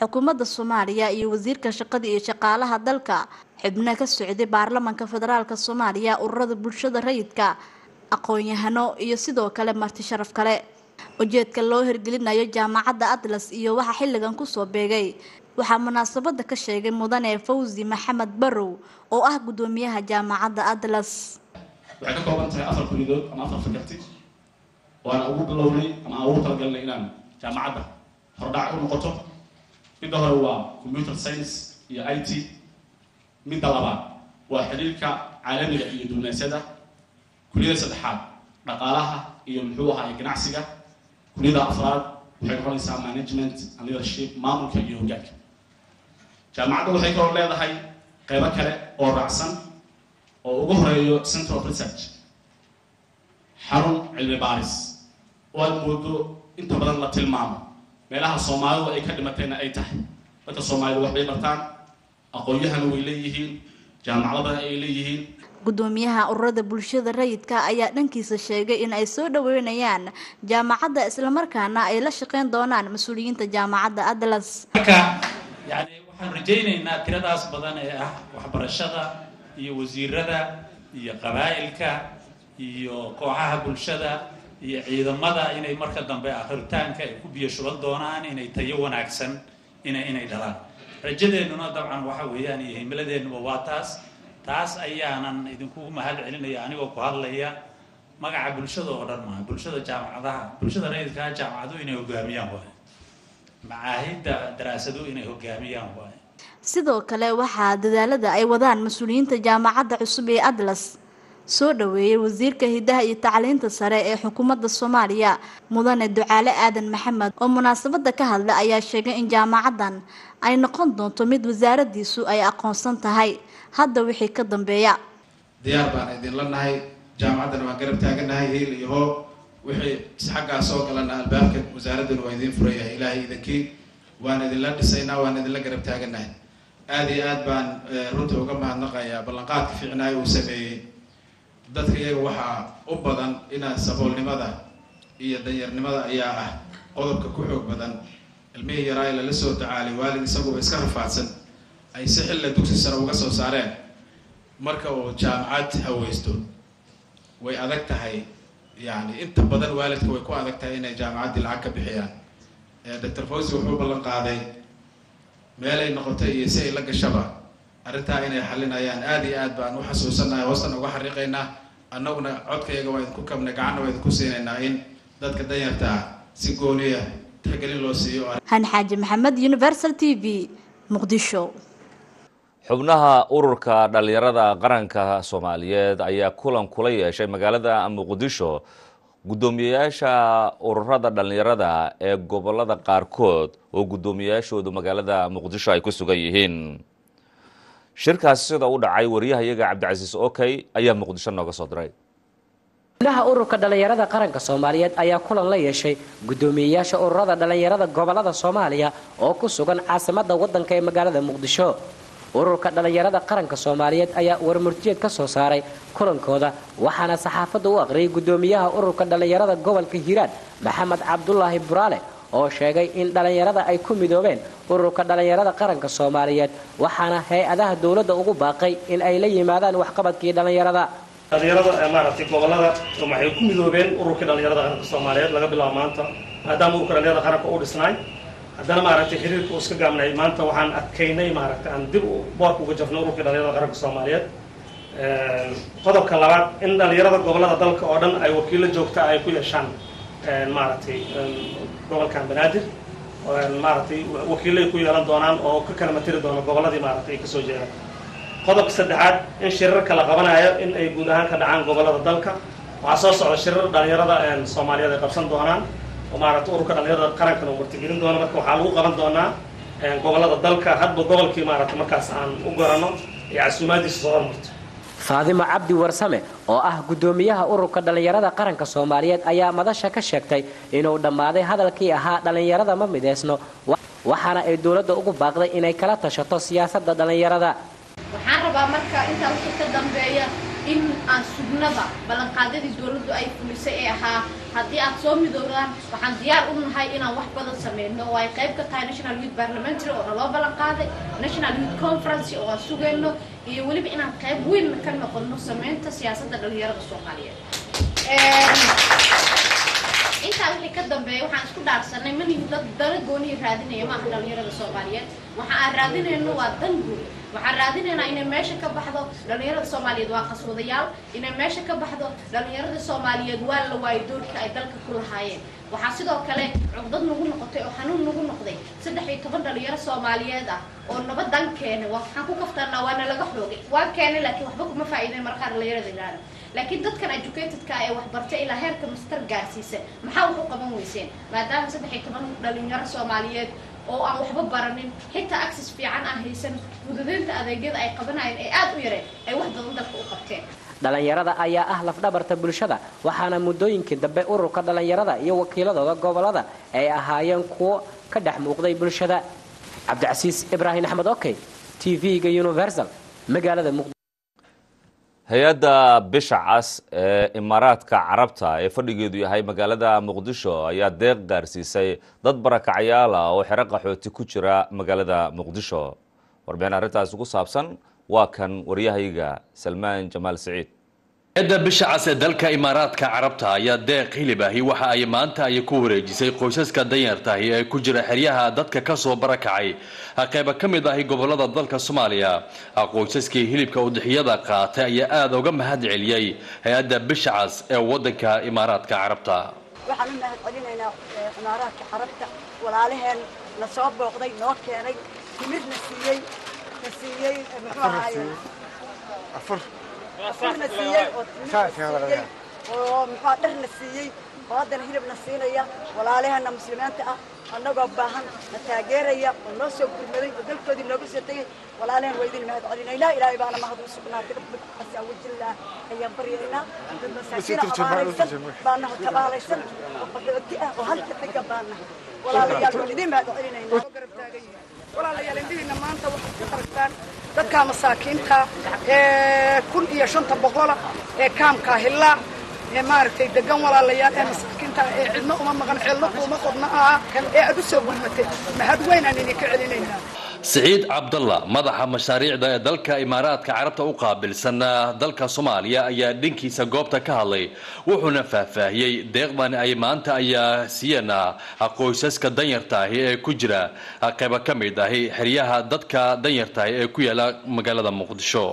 xukuumadda soomaaliya iyo wasiirka shaqada iyo shaqaalaha dalka xubno ka socday baarlamanka federaalk soomaaliya ururada bulshada rayidka aqoon-yahano iyo sidoo kale marti sharaf kale. Ujeedka loo hirgelinayo jaamacadda atlas iyo waxaa xilligan ku soo beegay waxaa munaasabada ka sheegay mudane fawzi maxamed barow oo ah gudoomiyaha jaamacadda atlas. Waxay ka kooban tahay afar kulidood ama afar fakarti waana ugu bilownay ama aan ugu talagalnay inaan jaamacadda hordhac u noqoto. Midda hore waa computer science iyo i t midda labaad waa xiriirka caalamiga iyo duuneesyada kuliyada saddexaad dhaqaalaha iyo muxuu ahaa ganacsiga kuliyada afraad waxay noqonaysaa management and leadership maamulka iyo hoggaanka jaamacadda waxay kaloo leedahay qeybo kale oo raacsan oo ugu horeeyo center of research. Xarun cilmi baaris oo aad moodo inta badan la tilmaamo. Meelaha soomaalidu ay ka dhimatayna ay tahay. Dadka soomaalidu waxbay bartaan aqoon-yahana way leeyihiin jaamacadana ay leeyihiin gudoomiyaha ururada bulshada rayidka ayaa dhankiisa sheegay in ay soo dhaweynayaan jaamacadda islamarkaana ay la shaqeyn doonaan mas'uuliyiinta jaamacadda marka yani waxaan rajaynaynaa tiradaas badan ee ah waxbarashada iyo wasiirada iyo qabaa'ilka iyo kooxaha bulshada iyo ciidamada inay marka dambe akritaanka ay ku biyo shuban doonaan inay tayo wanaagsan ina inay dhalaan. Rajadeennuna dabcan waxa weeyaan iyo himiladeennuba waa taas taas ayaanan idinkugu mahad celinaya anigoo ku hadlaya magaca bulshada oo dhan maaha bulshada jaamacadaha bulshada rayidkaa jaamacadu inay hogaamiyaan waaye. Macaahidda daraasadu inay hogaamiyaan waaye. Sidoo kale waxaa dadaalada ay wadaan mas'uuliyiinta jaamacadda cusub ee atlas soo dhaweeyey wasiirka hidaha iyo tacliinta sare ee xukuumadda soomaaliya mudane ducaale aadan maxamed. Oo munaasabada ka hadla ayaa sheegay in jaamacaddan ay noqon doonto mid wasaaradiisu ay aqoonsan tahay hadda wixii ka dambeeya. Diyaar baan idinla nahay. Jaamacaddana waan garab taaganahay hiil iyo hoo wixii xaggaa soo galana albaabka wasaaradduna waa idiin furayahay ilaahay idinkii waan idinla dhisaynaa waan idinla garab taaganahay aada iyo aad baan runta uga mahadnaqayaa ballanqaadka fiicnaayo uu sameeyey. Dadka iyaga waxaa u badan inaa saboolnimada iyo danyarnimada ayaa ah qodobka ku xoog badan. Ilmihii yaraa ee lala soo tacaalay waalid isaguba iska rafaadsan ay si xilla dugsi sare uga soo saareen. Marka uu jaamacad haweysto way adag tahay. Yani inta badan waalidka way ku adag tahay inay jaamacaddii lacag ka bixiyaan. Doctor fawzi wuxuu ballan qaaday meel ay noqotay iyo si ay la gashaba. Arrintaa inay xalinayaan aada iyo aad baan u xasuusanahay hoostan uga xariiqaynaa. Annaguna codkayaga waa idinku kabnay gacanna waa idinku siinaynaa in dadka danyarta ah si gooniya tixgelin loo siiyo. Han maxamed universal t v muqdisho xubnaha ururka dhallinyarada qaranka soomaaliyeed ayaa kulan kula yeeshay magaalada muqdisho. Guddoomiyeyaasha ururada dhallinyarada ee gobollada qaarkood oo guddoomiyeyaashoodu magaalada muqdisho ay ku sugan yihiin. Shirkaasi sida u dhacay wariyahayaga cabdicasiis okey ayaa muqdisho nooga soo diray. Xubnaha ururka dhallinyarada qaranka soomaaliyeed ayaa kulan la yeeshay guddoomiyeyaasha ururada dhallinyarada gobollada soomaaliya oo ku sugan caasimada wadanka ee magaalada muqdisho ururka dhallinyarada qaranka soomaaliyeed ayaa warmurtiyeed ka soo saaray kulankooda waxaana saxaafadda u aqriyay guddoomiyaha ururka dhallinyarada gobolka hiiraan maxamed cabdulaahi buraale oo sheegay in dhallinyarada ay ku midoobeen ururka dhallinyarada qaranka soomaaliyeed waxaana hay'adaha dowladda ugu baaqay in ay la yimaadaan waxqabadkii dhallinyarada dhallinyarada maaragtay gobollada waxay ku midoobeen ururkii dhallinyarada qaranka soomaaliyeed laga bilaabo maanta maadaama ururka dhallinyarada qaranka uu dhisnaay haddana maaragtay xiriirka uu iska gaabnay maanta waxaan adkaynay maaragtay aan dib boorka uga jafnay ururkii dhallinyarada qaranka soomaaliyeed. Qodobka labaad in dhallinyarada gobollada dalka oo dhan ay wakiilo joogta ay ku yeeshaan maaragtay gobolkan banaadir. Maaragtay wakiilo ay ku yeelan doonaan oo ka kala matiri doona goboladii maaragtay ay ka soo jeedaan. Qodobka saddexaad in shirarka la qabanayo in ay guud ahaan ka dhacaan gobollada dalka. Waxaa soo socda shirar dhallinyarada soomaaliyeed ay qabsan doonaan oo maaragtay ururka dhallinyarada qarankana uu martigelin doono marka waxaa lagu qaban doonaa gobollada dalka hadba gobolkii maaragtay markaas aan u garanno iyo casuumaadiisa soo hormarto faadimo cabdi warsame oo ah guddoomiyaha ururka dhallinyarada qaranka soomaaliyeed ayaa madasha ka sheegtay inuu dhammaaday hadalkii ahaa dhallinyarada ma mideysno. Waxaana ay dowladda ugu baaqday inay kala tashato siyaasadda dhallinyarada waxaan rabaa marka intaa wixii ka dambeeya in aan sugnada ballanqaadyadii dowladdu ay fulisay ee ahaa haddii aad soo midoobdaan waxaan diyaar u nahay inaan wax badan sameyno oo ay qayb ka tahay national youth parliamentary oo naloo ballanqaaday national youth conference oo aan sugayno iyo weliba inaan qayb weyn ka noqono sameynta siyaasadda dhalinyarada soomaaliyeed intaa wixii ka dambeeya waxaan isku dhaarsanay manihi dad dana goonihi raadinaya maaha dhalinyarada soomaaliyeed waxa aan raadinayno waa dan guud waxaan raadinaynaa inay meesha ka baxdo dhalinyarada soomaaliyeed waa qaswadayaal inay meesha ka baxdo dhalinyarada soomaaliyeed waa la waayo doorka ay dalka ku lahaayeen waxaa sidoo kale cugdad nagu noqotay oo xanuun nagu noqday saddex iyo toban dhalinyaro soomaaliyeed ah oo nabadan keenay waxaan ku kaftanaa waana laga xoogay waan keenay laakiin waxba kuma faa'iideyn markaa dhalinyarada ilaana laakiin dadkan educatedka ee waxbartay ilaa heerka master gaarsiisa maxaa wax u qaban weyseen? Maadaama saddex iyo toban dhalinyaro soomaaliyeed oo aan waxba baranin xitaa access fiican aan haysan fududeynta adeegyada ay qabanayeen ee aada u yareen ay wax badan dalka u qabteen. Dhalinyarada ayaa ah lafdhabarta bulshada waxaana muddooyinkii dambe ururka dhalinyarada iyo wakiiladooda gobollada ay ahaayeen kuwo ka dhex muuqday bulshada. Cabdicasiis ibraahim axmed okey t v-ga universal magaalada muqdisho hay'adda bisha cas ee imaaraadka carabta ee fadhigeedu yahay magaalada muqdisho ayaa deeq gaarsiisay dad barakacyaal ah oo xero qaxooti ku jira magaalada muqdisho. Warbixin arrintaasi ku saabsan waa kan waryahayga salmaan jamaal siciid hay'adda bisha cas ee dalka imaaraadka carabta ayaa deeq hilib ahi. Waxa ay maanta ay ku wareejisay qoysaska danyartahi ee ku jira xeryaha dadka ka soo barakacay. Qayba ka mid ahi gobollada dalka soomaaliya. Qoysaskii hilibka udixiyada qaatay ayaa aada uga mahad celiyey hay'adda bisha cas ee wadanka imaaraadka carabta. Waxaan u mahad celinaynaa imaaraadka carabta. Walaalaheen na soo booqday noo keenay timir na siiyey na siiyey muxuu ahaaye afurna siiyey oo timir siiyey oo muxuu dharna siiyey oo haddana hilibna siinaya walaalaheena muslimiinta ah annagoo baahan na taageeraya oo noo soo gurmaday oo dalkoodii nooga soo tegay walaalaheen waa idin mahad celinaynaa ilaahay baana mahad u sugnaatay asaawajillah ayaan baryaynaa dad masaakiina abaalaysan baanaho tabaalaysan oo qaxooti ah oo halka degan baanaha walaalayaal waan idin mahad celinaynaa walaalayaal indhihiina maanta waxaad ka aragtaan dadka masaakiinta ee kun iyo shanta boqola ee kaamka hillaa ee maaragtay degan walaalayaal ee masaakiinta ee cidno uma maqan cidno kuuma qodna aha ee aad u soo gurmatay mahad weyn aan idinka celinaynaa siciid cabdalla madaxa mashaariicda ee dalka imaaraadka carabta u qaabilsan dalka soomaaliya ayaa dhankiisa goobta ka hadlay wuxuuna faahfaahiyey deeqdan ay maanta ayaa siiyeen qoysaska danyartaahi ee ku jira qayba ka mid ahi xeryaha dadka danyartaahi ee ku yaala magaalada muqdisho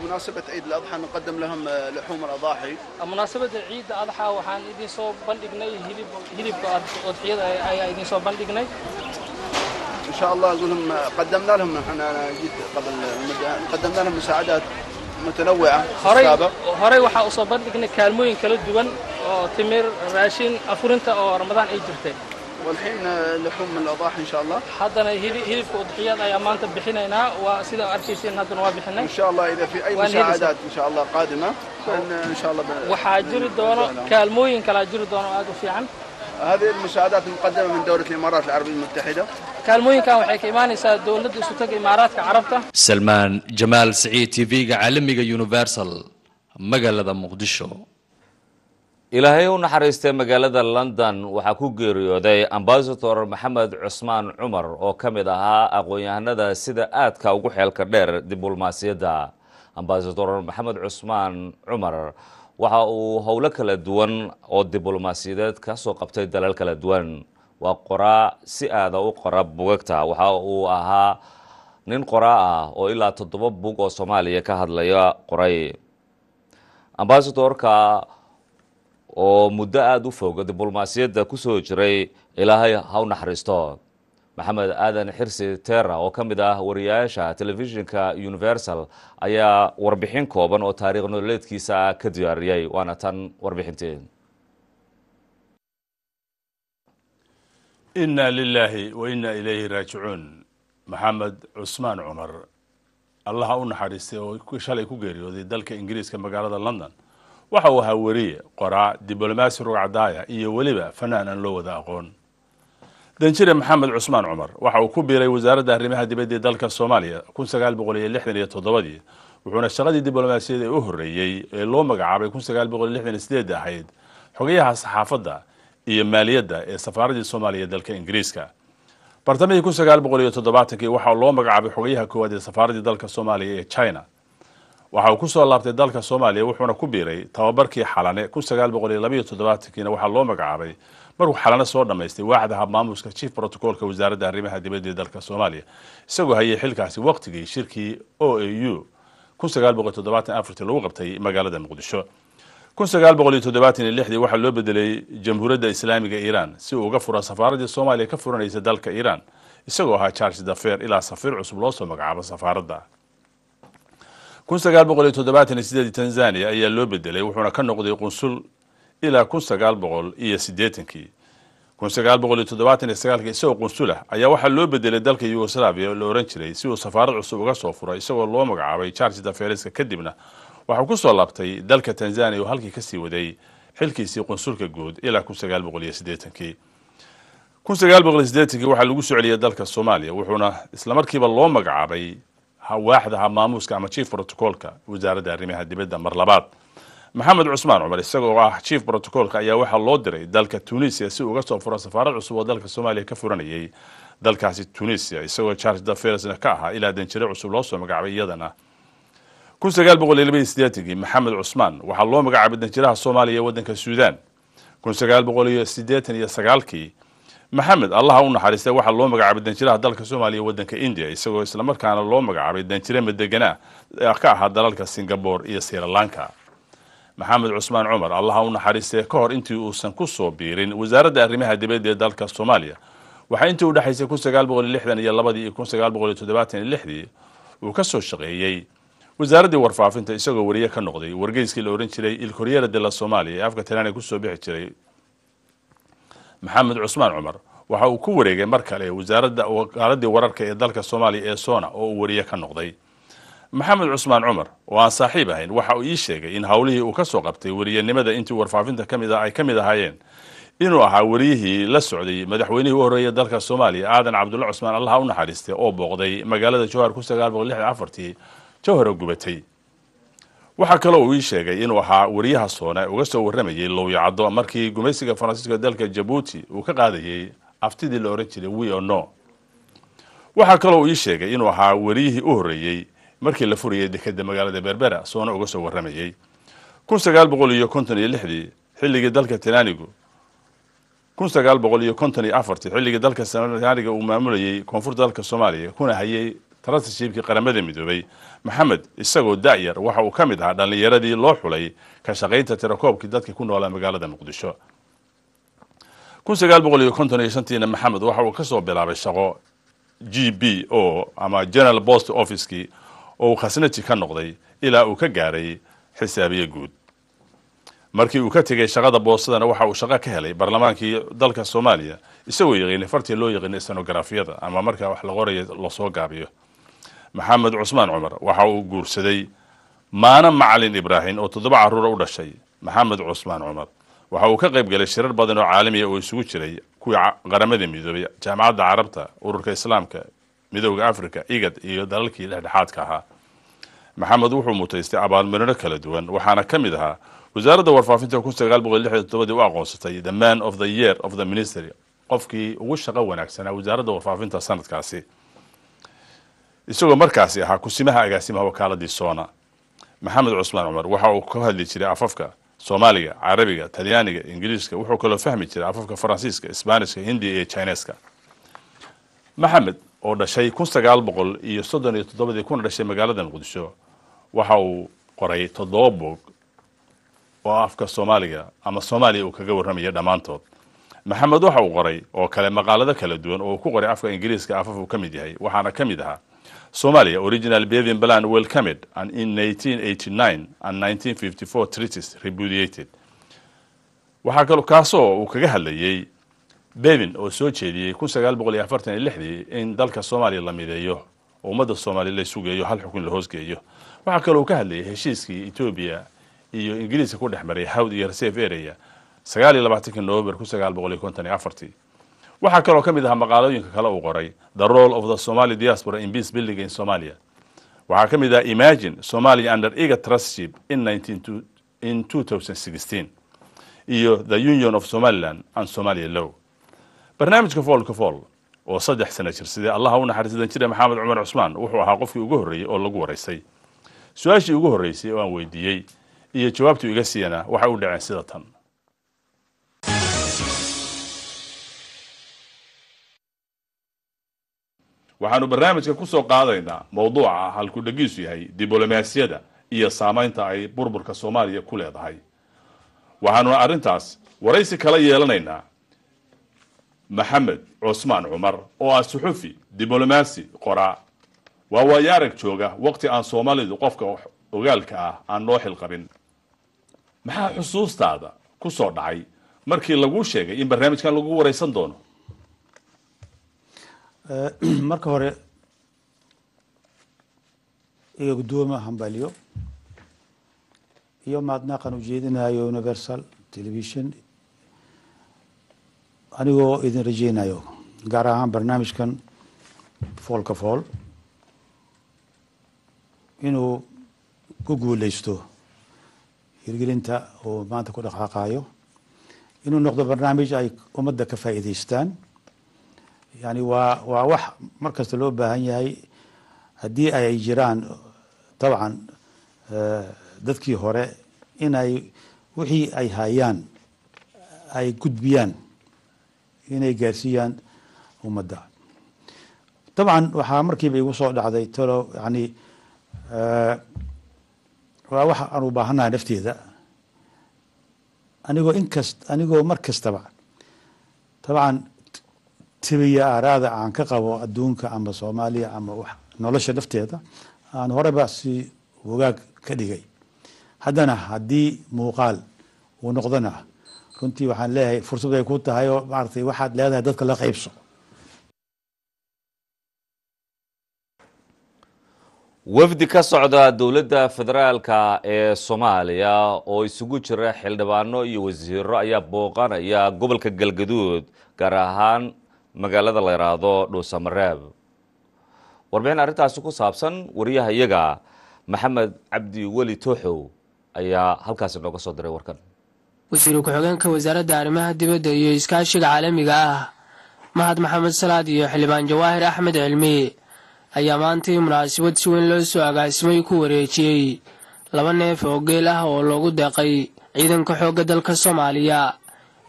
بمناسبة عيد الأضحى نقدم لهم لحوم الأضاحي munaasabada ciidda adxa waxaan idin soo bandhignay hilib hilibka udxiyada ayaa idin soo bandhignay إن شاء الله أقول لهم قدمنا لهم احنا أنا جيت قبل مدة قدمنا لهم مساعدات متنوعة في horey السابق horey waxaa usoo bandhignay kaalmooyin kala duwan oo timir raashin afurinta oo ramadaan ay jirtay والحين لحوم الأضاحي إن شاء الله haddana hili- hilibka udxiyada ayaa maanta bixinaynaa waa sida arkayseen haddana waa bixinay إن شاء الله إذا في أي وأن هي مساعدات إن شاء الله قادمة فإن إن شاء الله بن- waxaa jiri doono kaalmooyin kalaa jiri doono aad u fiican هذه المساعدات مقدمة من دولة الإمارات العربية المتحدة kaalmooyinkan waxay ka imaanaysaa dowladda isu taga imaaraadka carabta salmaan jamaal siciid t v-ga caalamiga universal magaalada muqdisho ilaahay u naxariistay magaalada london waxaa ku geeriyooday ambasador maxamed cusmaan cumar oo ka mid ahaa aqoon-yahanada sida aadka ugu xeelka dheer diblomaasiyadda ambasador maxamed cusmaan cumar waxa uu howlo kala duwan oo diblomaasiyadeed ka soo qabtay dalal kala duwan. Waa qoraa si aada u qora bugagta. Waxa uu ahaa nin qoraa ah oo ilaa toddoba bug oo soomaaliya ka hadlaya qoray. Ambasadorka oo muddo aada u fog diblomaasiyadda ku soo jiray ilaahay ha u naxariisto maxamed aadan xirsi terra oo ka mid ah wariyaasha telefishinka universal ayaa warbixin kooban oo taariikh nololeedkiisa ka diyaariyey waana tan warbixinteed inaa lilaahi wa ilayhi raajicuun. Maxamed cusmaan cumar allaha u naxariistay oo shalay ku geeriyooday dalka ingiriiska magaalada london. Waxa uu ahaa weriye qoraa diblomaasi rugcadaaya iyo weliba fanaan aan loo wada aqoon danjire maxamed cusmaan cumar waxa uu ku biiray wasaaradda arrimaha dibadda ee dalka soomaaliya kun sagaal boqol iyo lixdan iyo toddobadii wuxuuna shaqadii diblomaasiyada ee u horreeyey ee loo magacaabay kun sagaal boqol lixdan sideed ahayd xogayaha saxaafadda iyo maaliyadda ee safaaraddii soomaaliya dalka ingiriiska. Bartamihii kun sagaal boqol iyo toddobaatankii waxaa loo magacaabay xogayaha koowaad ee safaaraddii dalka soomaaliya ee china. Waxa uu ku soo laabtay dalka soomaaliya wuxuuna ku biiray tababarkii xalane kun sagaal boqol iyo labaiyo toddobaatankiina waxaa loo magacaabay markuu xalane soo dhammaystay waaxda habmaamuska chief protocolka wasaaradda arrimaha dibadda ee dalka soomaaliya. Isagoo hayay xilkaasi waqtigii shirkii o a u lagu qabtay magaalada muqdisho. Waxaa loo bedelay jamhuuriyadda islaamiga iiraan si uu uga fura safaaraddii soomaaliya ka furanaysa dalka iiraan isagoo ahaa charles dafer ilaa safiir cusub loo soo magacaabo safaaradda tanzania ayaa loo bedelay wuxuuna ka noqday qunsul ilaa kun sagaal boqol iyo siddeetankii kun sagaal boqol iyo toddobaatan iyo sagaalkii isagoo qunsulah ayaa waxaa loo bedelay dalka yugoslaviya oo la ohan jiray si uu safaarad cusub uga soo furay isagoo loo magacaabay charles dafereska kadibna waxuu ku soo laabtay dalka tanzania oo halkii ka sii waday xilkiisii qunsulka guud ilaa kun sagaal boqol iyo siddeetankii kun sagaal boqol iyo siddeetankii waxaa lagu soo celiyay dalka soomaaliya wuxuuna islamarkiiba loo magacaabay waaxda habmaamuuska ama chief protocolka wasaaradda arrimaha dibadda mar labaad maxamed cusmaan cumar isagoo ah chief protocolka ayaa waxaa loo diray dalka tunisia si uga soo furo safaarad cusub oo dalka soomaaliya ka furanayay. Dalkaasi tunisia isagoo charles dafersna ka ahaa ilaa danjire cusub loo soo magacaabay iyadana. Kun sagaal boqol iyo labaiyo siddeetankii maxamed cusmaan waxaa loo magacaabay danjiraha soomaaliya ee waddanka suudaan kun sagaal boqol iyo siddeetan iyo sagaalkii maxamed allaha u naxariistay waxaa loo magacaabay danjiraha dalka soomaaliya ee waddanka india isagoo islamarkaana loo magacaabay danjire madegana ka ahaa dalalka singabore iyo srilanka maxamed cusmaan cumar allaha u naxariistay ka hor intii uusan ku soo biirin wasaaradda arrimaha dibadda ee dalka soomaaliya. Waxaa intii u dhexaysay kun sagaal boqol iyo lixdan iyo labadii kun sagaal boqol iyo toddobaatan iyo lixdii uu ka soo shaqeeyey wasaaraddii warfaafinta isagoo wariye ka noqday wargeyskii la ohan jiray il koryera de la soomaaliya ee afka talyaaniga ku soo bixi jiray. Maxamed cusmaan cumar waxa uu ku wareegay mar kale wasaaradda wakaaladii wararka ee dalka soomaaliya ee sona oo uu wariye ka noqday maxamed cusmaan cumar oo aan saaxiib ahayn. Waxa uu ii sheegay in howlihii uu ka soo qabtay wariyanimada intii warfaafinta ka mid a ay ka mid ahaayeen. Inuu ahaa wariyihii la socday madaxweynihii u horreeyay dalka soomaaliya aadan cabdulla cusmaan allaha u naxariistay oo booqday magaalada jowhar kun sagaal boqol lixdan afartii jowhara gubatay. Waxaa kaloo uu ii sheegay inuu ahaa wariyaha soona uga soo warramayay lowyacaddo markii gumaysiga faransiiska dalka jabuuti uu ka qaadayay aftidii la ohan jiray we o no. Waxaa kaloo uu ii sheegay inuu ahaa wariyihii u horreeyey markii la furayay dekeda magaalada berbera soona uga soo warramayay. Kun sagaal boqol iyo konton iyo lixdii xilligii dalka talyaanigu kun sagaal boqol iyo konton iyo afartii xilligii dalka talyaaniga uu maamulayay koonfurta dalka soomaaliya kuna hayay tarasashiibkii qaramada midoobay. Maxamed isagoo da'yar waxa uu ka mid ahaa dhallinyaradii loo xulay ka shaqaynta tirakoobkii dadkii ku noolaa magaalada muqdisho. Kun sagaal boqol iyo konton iyo shantiina maxamed waxa uu ka soo bilaabay shaqo g b o ama general post officekii oo uu khasnaji ka noqday ilaa uu ka gaaray xisaabiye guud. Markii uu ka tegay shaqada boostadana waxa uu shaqo ka helay barlamaankii dalka soomaaliya isagoo yaqiinay fartii loo yaqiinay stenografiyada ama markaa wax la qoraya la soo gaabiyo. Maxamed cusmaan cumar waxa uu guursaday maano macalin ibraahim oo toddoba carruura u dhashay maxamed cusmaan cumar. Waxa uu ka qayb galay shirar badan oo caalamiya oo isugu jiray kuwii qaramada midoobay jaamacadda carabta ururka islaamka midooda africa igad iyo dalalkii dhexdhexaadka ahaa. Maxamed wuxuu mutaystay abaalmarino kala duwan waxaana ka mid ahaa wasaaradda warfaafinta toddobadii u aqoonsatay the man of the year of the ministry qofkii ugu shaqo wanaagsanaa wasaaradda warfaafinta sanadkaasi. Isagoo markaasi ahaa kusimaha agaasimaha wakaaladii soona maxamed cusmaan cumar waxa uu ka hadli jiray afafka soomaaliga carabiga talyaaniga ingiliiska wuxuu kaloo fahmi jiray afafka faransiiska isbaanishka hindiya iyo chineska maxamed oo dhashay kun sagaal boqol iyo soddon iyo toddobadii kuna dhashay magaalada muqdisho waxa uu qoray toddoba boog oo afka soomaaliga ama soomaaliya uu kaga warramaya dhammaantood. Maxamed waxa uu qoray oo kale maqaalado kala duwan oo uu ku qoray afka ingiriiska afaf uu ka mid yahay waxaana ka mid ahaa somalia original bevian plan welcomed and in 1889 and 1954 treaties repudiated. Waxaa kaloo kaasoo uu kaga hadlayay bevin oo soo jeediyey kun sagaal boqol iyo afartan iyo lixdii in dalka soomaaliya la mideeyo oo ummadda soomaaliya la sugeeyo hal xukun la hoosgeeyo. Waxaa kaloo ka hadlayay heshiiskii etoobiya iyo ingiriiska ku dhex maray hawd iyo reserve area sagaal iyo labaatankii november kun sagaal boqol iyo konton iyo afartii. Waxaa kaloo ka mid ahaa maqaalooyinka kale uu qoray the role of the somali diaspora in peace building in somalia. Waxaa ka mid ah imagine somalia under eager trustship in 19 in 2016 iyo the union of somaliland and somalia law barnaamijka foolka fool oo saddex sana jir sidee allaha u naxariisadan jira maxamed cumar cusmaan? Wuxuu ahaa qofkii ugu horreeyey oo lagu waraysay su'aashii ugu horreysay oo aan weydiiyey iyo jawaabtuu iga siiyana waxay u dhaceen sida tan. Waxaanu barnaamijka ku soo qaadaynaa mowduuca halku dhegiisu yahay diblomaasiyada iyo saamaynta ay burburka soomaaliya ku leedahay. Waxaanuna arrintaas waraysi kala yeelanaynaa maxamed cusmaan cumar oo ah suxufi diblomaasi qoraa. Waa waayo arag jooga waqti aan soomaalidu qofka ogaalka ah aan noo xilqabin. Maxaa xusuustaada ku soo dhacay markii laguu sheegay in barnaamijkan lagu waraysan doono? Marka hore iga guddooma hambaliyo iyo mahadnaqan ujeedinayo universal television anigoo idin rajeynayo gaar ahaan barnaamijkan foolka fool. Inuu ku guuleysto hirgelinta oo maanta ku dhaqaaqayo inuu noqdo barnaamij ay ummadda ka faa'iidaystaan. Yani waa waa wax mar kasta loo baahan yahay. Haddii ay jiraan dabcan dadkii hore inay wixii ay hayaan ay gudbiyaan inay gaarsiiyaan ummadda. Dabcan waxaa markiiba igu soo dhacday talo yani waa wax aan u baahanahay nafteeda. Anigoo inkast anigoo mar kastaba dabcan tibiya aaraada aan ka qabo adduunka ama soomaaliya ama nolosha nafteeda aan horeba si wagaag ka dhigay. Haddana haddii muuqaal uu noqdona runtii waxaan leeyahay fursad ay ku tahay oo maaratay waxaad leedahay dadka la qaybso. Wafdi ka socda dowladda federaalka ee soomaaliya oo isugu jira xildhibaano iyo wasiiro ayaa booqanaya gobolka galgaduud gaar ahaan magaalada la yidhaahdo dhuusamareeb warbixin arrintaasi ku saabsan wariyaha iyaga maxamed cabdi weli tooxow ayaa halkaasi nooga soo diray warkan wasiir ku-xigeenka wasaaradda arrimaha dibadda iyo iskaashiga caalamiga ah mahad maxamed salaad iyo xildhibaan jawaahir axmed cilmi ayaa maantii munaasabad si weyn loo soo agaasimay ku wareejiyey laba neef oo geel ah oo loogu deeqay ciidanka xoogga dalka soomaaliya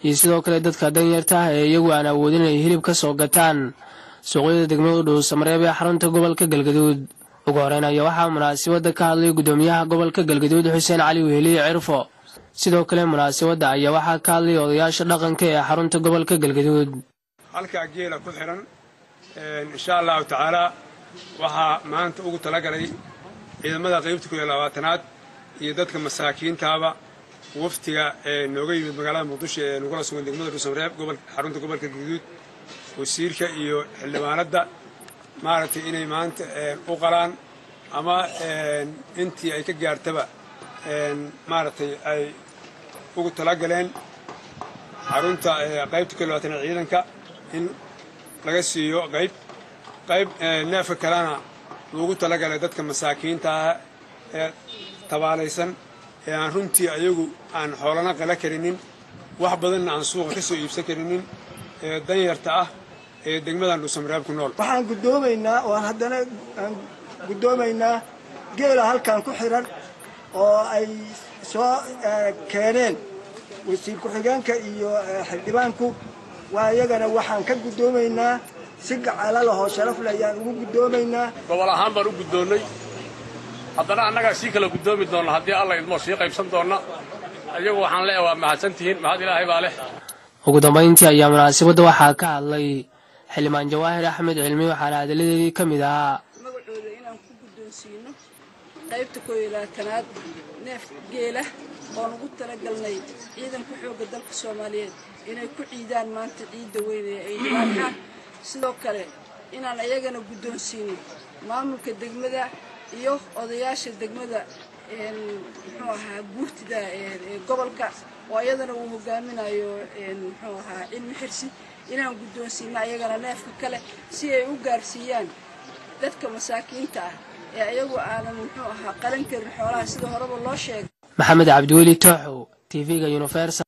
iyo sidoo kale dadka danyarta ah ee iyagu aan awoodin inay hilib ka soo gataan suuqyada degmada dhuusamareeb ee xarunta gobolka galgaduud. Ugu horeyn ayaa waxaa munaasabadda ka hadlay guddoomiyaha gobolka galgaduud xuseen cali weheliye cirfo sidoo kale munaasabadda ayaa waxaa ka hadlay odayaasha dhaqanka ee xarunta gobolka galgaduud. Halkaa geela ku xihan insha allahu tacaalaa waxaa maanta ugu talagalay ciidamada qaybta kooiyo labaatanaad iyo dadka masaakiintaaba waftiga ee nooga yimid magaalada muqdisho ee nagula sugan degmada dhuusamareeb xarunta gobolka galgaduud wasiirka iyo xildhibaanadda maaragtay inay maanta u qalaan ama intii ay ka gaartaba maaragtay ay ugu talagaleen xarunta qaybta kooiyo labaatanaad ciidanka in laga siiyo qayb qayb neefka kalena loogu talagalay dadka masaakiinta ah ee tabaalaysan ee aan runtii ayagu aan xoolana qala karinin wax badanna aan suuqa ka soo iibsan karinin ee danyarta ah ee degmadan dhuusamareeb ku nool. Waxaan guddoomaynaa oo haddana aan guddoomaynaa geela halkan ku xiran oo ay soo keeneen wasiir ku-xigeenka iyo xildhibaanku. Waa iyagana waxaan ka guddoomaynaa si gacalo lahoo sharaf le ayaan ugu guddoomaynaa gobol ahaan baan u guddoonnay haddana annagaa sii kala guddoomi doonna haddii alla idmoo sii qaybsan doonna. Iyagu waxaan leeyahay waa mahadsan tihiin mahad ilaahay baa leh. Ugu dambayntii ayaa munaasabadda waxaa ka hadlay xildhibaan jawaahir axmed cilmi. Waxaana hadalladeedii ka mid ahaa neef geela oon ugu talagalnay ciidanka xoogga dalka soomaaliyeed inay ku ciidaan maanta ciidda weyn ee ay dhibaataan sidoo kale inaan ayagana guddoonsiino maamulka degmada iyo odayaasha degmada muxuu ahaa guurtida ee gobolka oo ayadana uu hogaaminayo muxuu ahaa cilmi xirsi. Inaan guddoonsiino ayagana neefka kale si ay u gaarsiiyaan dadka masaakiinta ah ee ayagu aanan muxuu ahaa qalan karin xoolaha sida horeba loo sheegay. Maxamed cabdiweli tooxow tv-ga universal.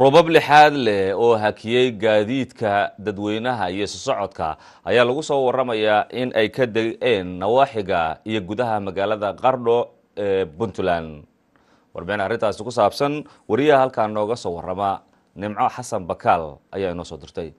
Roobab lixaad leh oo hakiyey gaadiidka dadweynaha iyo isu socodka ayaa lagu soo waramayaa in ay ka degeen nawaaxiga iyo gudaha magaalada qardho ee puntland. Warbixin arrintaasi ku saabsan wariyaha halkaa nooga soo warama nimco xasan bakaal ayaa inoo soo dirtay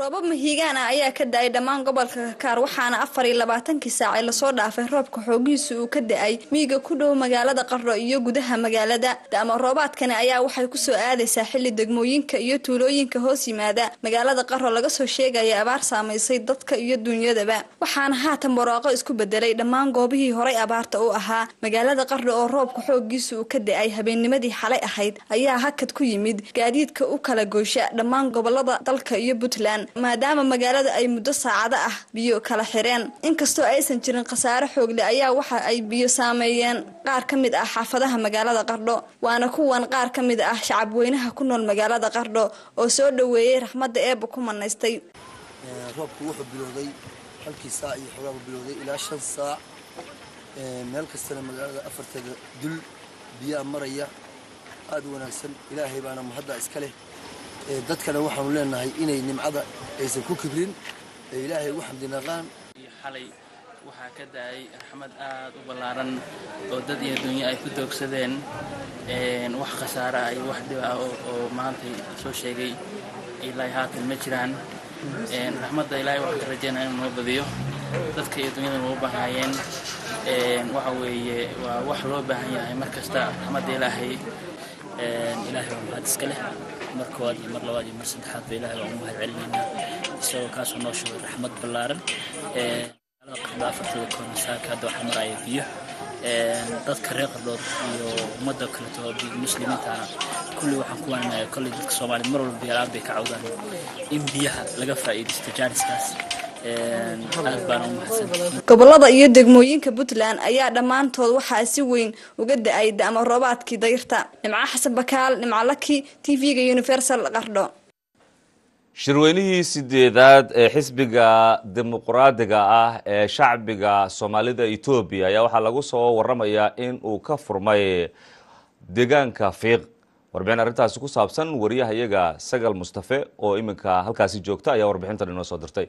roobab mahiigaan ah ayaa ka da'ay dhammaan gobolka kakaar waxaana afar iyo labaatankii saac ee la soo dhaafay roobka xoogihiisa uu ka da'ay miiga ku dhow magaalada qardho iyo gudaha magaalada. Da'mo roobaadkani ayaa waxay ku soo aadaysaa xilli degmooyinka iyo tuulooyinka hoos yimaada. Magaalada qardho laga soo sheegaya abaar saamaysay dadka iyo dunyadaba waxaana haatan barwaaqo isku bedelay dhammaan goobihii horay abaarta u ahaa. Magaalada qardho oo roobka xoogiisa uu ka da'ay habeennimadii xalay ahayd ayaa hakad ku yimid gaadiidka u kala goysha dhammaan gobollada dalka iyo puntland maadaama magaalada ay muddo saacado ah biyo kala xireen. Inkastoo aysan jirin khasaare xoogle ayaa waxa ay biyo saameeyeen. Qaar ka mid ah xaafadaha magaalada qardho waana kuwan qaar ka mid ah shacabweynaha ku nool magaalada qardho oo soo dhoweeyey raxmadda eebba ku manaystay. Roobku wuxuu bilowday halkii saac iyo xogaabu bilowday ilaa shan saac. Meel kastana magaalada afarteeda dul biyaa maraya aada u wanaagsan. Ilaahay baana mahadda iska leh dadkana waxaanu leenahay inay nimcada aysan ku kibrin ee ilaahay ugu xamdinaqaan xalay waxaa ka da'ay raxmad aad u ballaaran oo dad iyo dunyo ay ku doogsadeen wax khasaare ah iyo wax dhib ah oo maantay soo sheegay ilaa haatan ma jiraan. Raxmadda ilaahay waxaan ka rajeynaa inuu noo badiyo dadka iyo dunyada noo baahnaayeen. Waxa weeye waa wax loo baahan yahay mar kasta raxmadda ilaahay ilaahay waa mahad leh mar koowaad iyo mar labaad iyo mar saddexaad ba ilaahay waan u mahad isagoo kaasoo noo shugay raxmad ballaaran. Hadda waxaa maraya biyo. Dadka reer qardhood iyo ummadda kaleto muslimiintana kulli waxaan ku waaninayaa kolley dadka soomaaliyed mar walba biyalaan bay ka cawdaan in biyaha laga faa'iidaysto jaaniskaas gobollada iyo degmooyinka puntland ayaa dhammaantood waxaa si weyn uga da'ay da'mo roobaadkii dayrta. Nimco xasan bakaal nimco laki t v-ga universal qardho shirweynihii sideedaad ee xisbiga dimuqraadiga ah ee shacbiga soomaalida etoobiya ayaa waxaa lagu soo waramayaa in uu ka furmay deegaanka fiiq. Warbixin arrintaasi ku saabsan wariyaha iyaga sagal mustafe oo iminka halkaasi joogta ayaa warbixintan inoo soo dirtay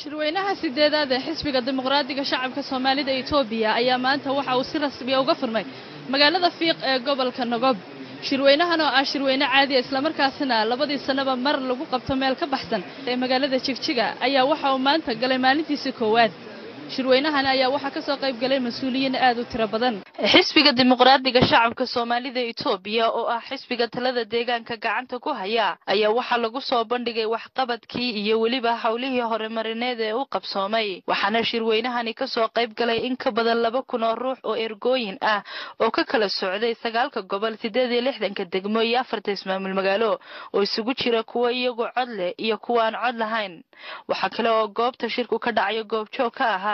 shirweynaha sideedaad ee xisbiga dimuqraadiga shacabka soomaalida etoobiya ayaa maanta waxa uu si rasmiya uga furmay magaalada fiiq ee gobolka nogob shirweynahan oo ah shirweyne caadiya islamarkaasina labadii sannaba mar lagu qabto meel ka baxsan ee magaalada jigjiga ayaa waxa uu maanta galay maalintiisii koowaad shirweynahan ayaa waxaa ka soo qayb galay mas'uuliyiin aad u tiro badan. Xisbiga dimuqraadiga shacabka soomaalida etoobiya oo ah xisbiga talada deegaanka gacanta ku haya ayaa waxaa lagu soo bandhigay waxqabadkii iyo weliba howlihii horumarineed ee u qabsoomay. Waxaana shirweynahani ka soo qayb galay in ka badan laba kun oo ruux oo ergooyin ah oo ka kala socday sagaalka gobol sideed iyo lixdanka degmo iyo afarta ismaamul magaalo oo isugu jira kuwa iyagu cod leh iyo kuwa aan cod lahayn. Waxaa kale oo goobta shirku ka dhacayo goobjoog ka ahaa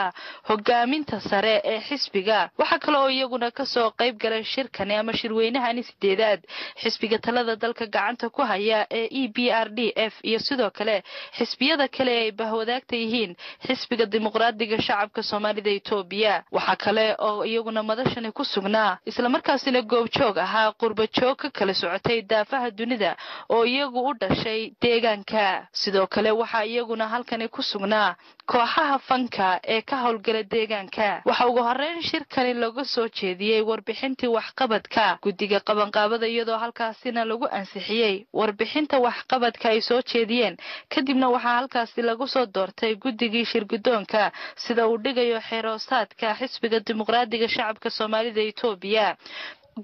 hogaaminta sare ee xisbiga. Waxaa kale oo iyaguna ka soo qayb galay shirkani ama shirweynahani sideedaad. Xisbiga talada dalka gacanta ku haya ee e b r d f iyo sidoo kale xisbiyada kale ay bahwadaagta yihiin xisbiga dimuqraadiga shacabka soomaalida etoobiya waxaa kale oo iyaguna madashani ku sugnaa islamarkaasina goobjoog ahaa qurbajoog ka kala socotay daafaha dunida oo iyagu u dhashay deegaanka. Sidoo kale waxaa iyaguna halkani ku sugnaa kooxaha fanka ee ka howlgala deegaanka. Waxaa ugu horeyn shirkani laga soo jeediyey warbixintii waxqabadka. Guddiga qabanqaabada iyadoo halkaasina lagu ansixiyey warbixinta waxqabadka ay soo jeediyeen. Kadibna waxaa halkaasi lagu soo doortay guddigii shirgudoonka sida uu dhigayo xeeroosaadka xisbiga dimuqraadiga shacabka soomaalida etoobiya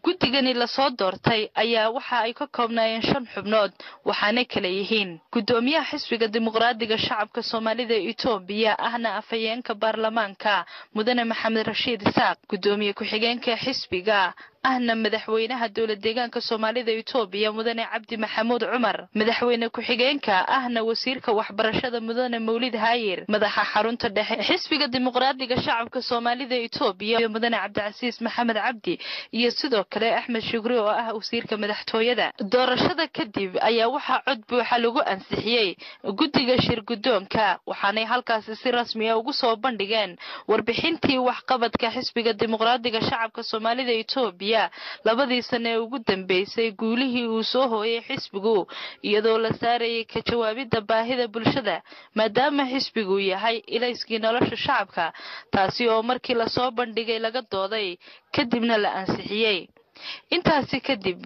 guddigani la soo doortay ayaa waxa ay ka koobnaayeen shan xubnood waxaana kala yihiin. Guddoomiyaha xisbiga dimuqraadiga shacabka soomaalida etoobiya ahna afhayeenka baarlamaanka mudane maxamed rashiid isaaq guddoomiye ku-xigeenka xisbiga ahna madaxweynaha dowlad deegaanka soomaalida etoobiya mudane cabdi maxamuud cumar. Madaxweyne ku-xigeenka ahna wasiirka waxbarashada mudane mawlid haayir madaxa xarunta dhexe xisbiga dimuqraadiga shacabka soomaalida etoobiya mudane cabdicasiis maxamed cabdi iyo sidoo kale axmed shugri oo ah wasiirka madaxtooyada. Doorashada kadib ayaa waxaa cod buuxa lagu ansixiyey guddiga shir guddoonka waxaanay halkaasi si rasmi a ugu soo bandhigeen warbixintii waxqabadka xisbiga dimuqraadiga shacabka soomaalida etoobiya labadii sane ee ugu dambeysay guulihii uu soo hooyay xisbigu iyadoo la saarayay ka jawaabidda baahida bulshada maadaama xisbigu yahay ilayskii nolosha shacabka taasi oo markii la soo bandhigay laga dooday kadibna la ansixiyey intaasi kadib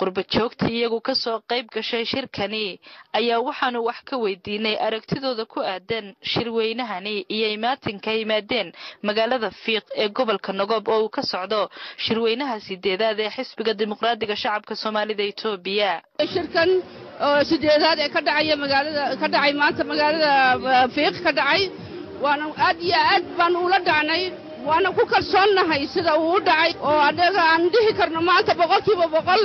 qurba joogtii iyagu ka soo qayb gashay shirkani ayaa waxaanu wax ka weydiinay aragtidooda ku aadan shirweynahani iyo imaatinka yimaadeen magaalada fiiq ee gobolka nogoob oo uu ka socdo shirweynaha sideedaad ee xisbiga dimuqraadiga shacabka soomaalida etoobiya shirkan oo sideedaad ee ka dhacaya magaalada ka dhacay maanta magaalada fiiq ka dhacay waana aad iyo aad baan ula dhacnay waana ku kalsoonnahay sida uu u dhacay oo anaga aan dhihi karno maanta boqolkiiba boqol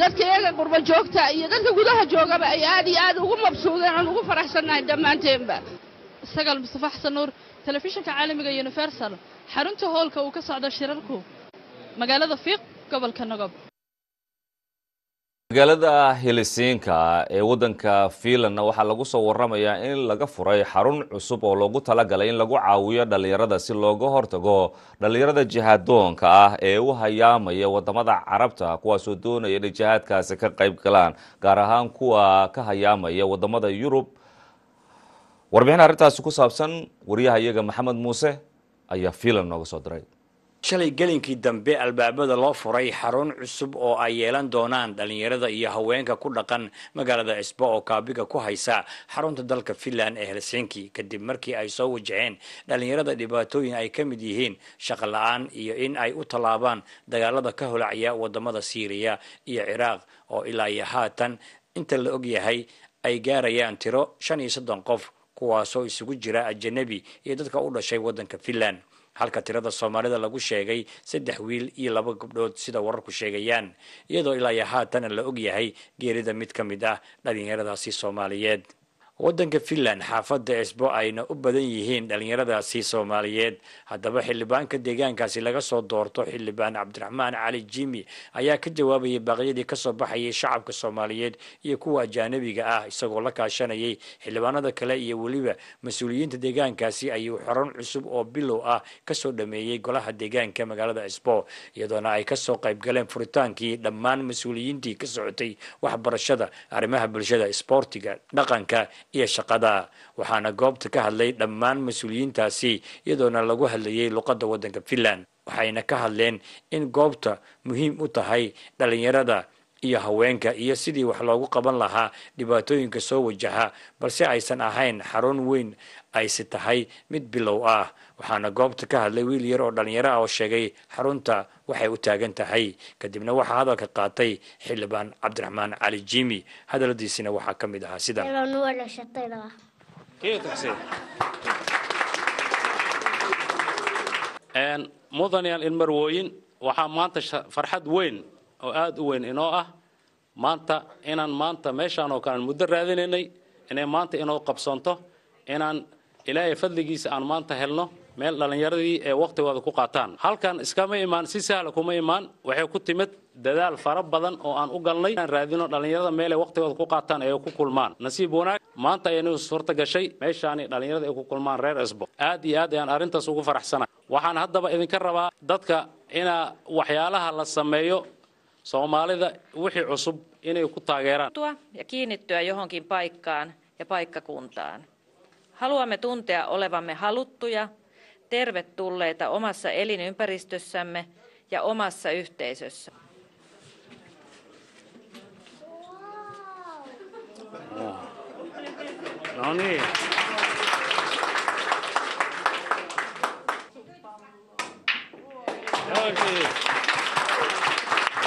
dadka iyaga qurba joogta iyo dadka gudaha joogaba ay aad iyo aad ugu mabsuudeen aan ugu faraxsannahay dhammaanteenba sagaal mustafa xasan nuur telefishinka caalamiga universal xarunta hoolka uu ka socdo shirarku magaalada fiiq gobolka nogob magaalada helisiinka ee waddanka fiinlandna waxaa lagu soo waramayaa in laga furay xarun cusub oo loogu talagalay in lagu caawiyo dhallinyarada si looga hortago dhallinyarada jihaadoonka ah ee u hayaamaya waddamada carabta kuwaasoo doonaya inay jihaadkaasi ka qayb galaan gaar ahaan kuwa ka hayaamaya waddamada yurub. Warbixin arrintaasi ku saabsan wariyaha iyaga maxamed muuse ayaa fiinland nooga soo diray shalay gelinkii dambe albaabada loo furay xarun cusub oo ay yeelan doonaan dhallinyarada iyo haweenka ku dhaqan magaalada cisbo oo kaabiga ku haysa xarunta dalka finland ee helsinki. Kadib markii ay soo wajaheen dhallinyarada dhibaatooyin ay ka mid yihiin shaqo la'aan iyo in ay u tallaabaan dagaalada ka holacya waddamada siiriya iyo ciraaq oo ilaa iyo haatan inta la og yahay ay gaarayaan tiro shan iyo soddon qof kuwaasoo isugu jira ajanabi iyo dadka u dhashay waddanka finland halka tirada soomaalida lagu sheegay saddex wiil iyo laba gabdhood sida wararku sheegayaan iyadoo ilaa iyo haatan la og yahay geerida mid ka mid ah dhalinyaradaasi soomaaliyeed waddanka finland xaafadda esbo ayna u badan yihiin dhalinyaradaasi soomaaliyeed. Haddaba xildhibaanka deegaankaasi laga soo doorto xildhibaan cabdiraxmaan cali jimi ayaa ka jawaabayay baaqyadii ka soo baxayay shacabka soomaaliyeed iyo kuwa ajaanabiga ah isagoo la kaashanayay xildhibaanada kale iyo weliba mas'uuliyiinta deegaankaasi ayuu xarun cusub oo bilow ah ka soo dhameeyey golaha deegaanka magaalada esbo iyadoona ay ka soo qaybgaleen furitaankii dhammaan mas'uuliyiintii ka socotay waxbarashada arrimaha bulshada isboortiga dhaqanka iyo shaqada. Waxaana goobta ka hadlay dhammaan mas'uuliyiintaasi iyadoona lagu hadlayay luqadda waddanka finland. Waxayna ka hadleen in goobta muhiim u tahay dhalinyarada iyo haweenka iyo sidii wax loogu qaban lahaa dhibaatooyinka soo wajaha balse aysan ahayn xarun weyn ayse tahay mid bilow ah waxaana goobta ka hadlay wiil yar oo dhalinyaro ah oo sheegay xarunta waxay u taagan tahay. Kadibna waxaa hadalka qaatay xildhibaan cabdiraxmaan cali jimi. Hadaladiisina waxaa ka mid ahaa sidan mudanayaal ilmarwooyin waxaa maanta farxad weyn oo aada u weyn inoo ah. Maanta inaan maanta meeshaan oo kale aan muddo raadinaynay inay maanta inoo qabsanto inaan ilaahay fadligiisa aan maanta helno meel dhallinyaradii ee wakhtigooda ku qaataan. Halkan iskama imaan si sahla kuma imaan. Waxay ku timid dadaal fara badan oo aan u galnay. Inaan raadino dhallinyarada meelay wakhtigooda ku qaataan ee ku kulmaan. Nasiib wanaag maanta aynu suurta gashay meeshaani dhallinyarada ay ku kulmaan reer esbo. Aad iyo aad ayaan arrintaas ugu faraxsanahay waxaan haddaba idinka rabaa dadka inaa waxyaalaha la sameeyo soomaalida wixii cusub inay ku taageeraan tervetulleita omassa elinympäristössämme ja omassa yhteisössä. No niin.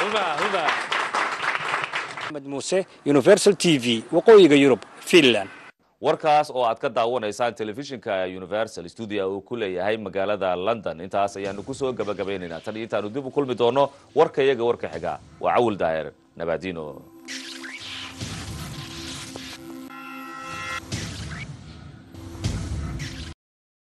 Hyvä, hyvä. Ahmed Muuse, Universal TV, waqooyiga Yurub, Finland. Warkaas oo aad ka daawanaysaan telefishinka universal studio uu ku leeyahay magaalada london. Intaas ayaanu ku soo gabagabaynaynaa tan iyo intaanu dib u kulmi doono warka iyaga warka xiga waa cawil daahir nabadino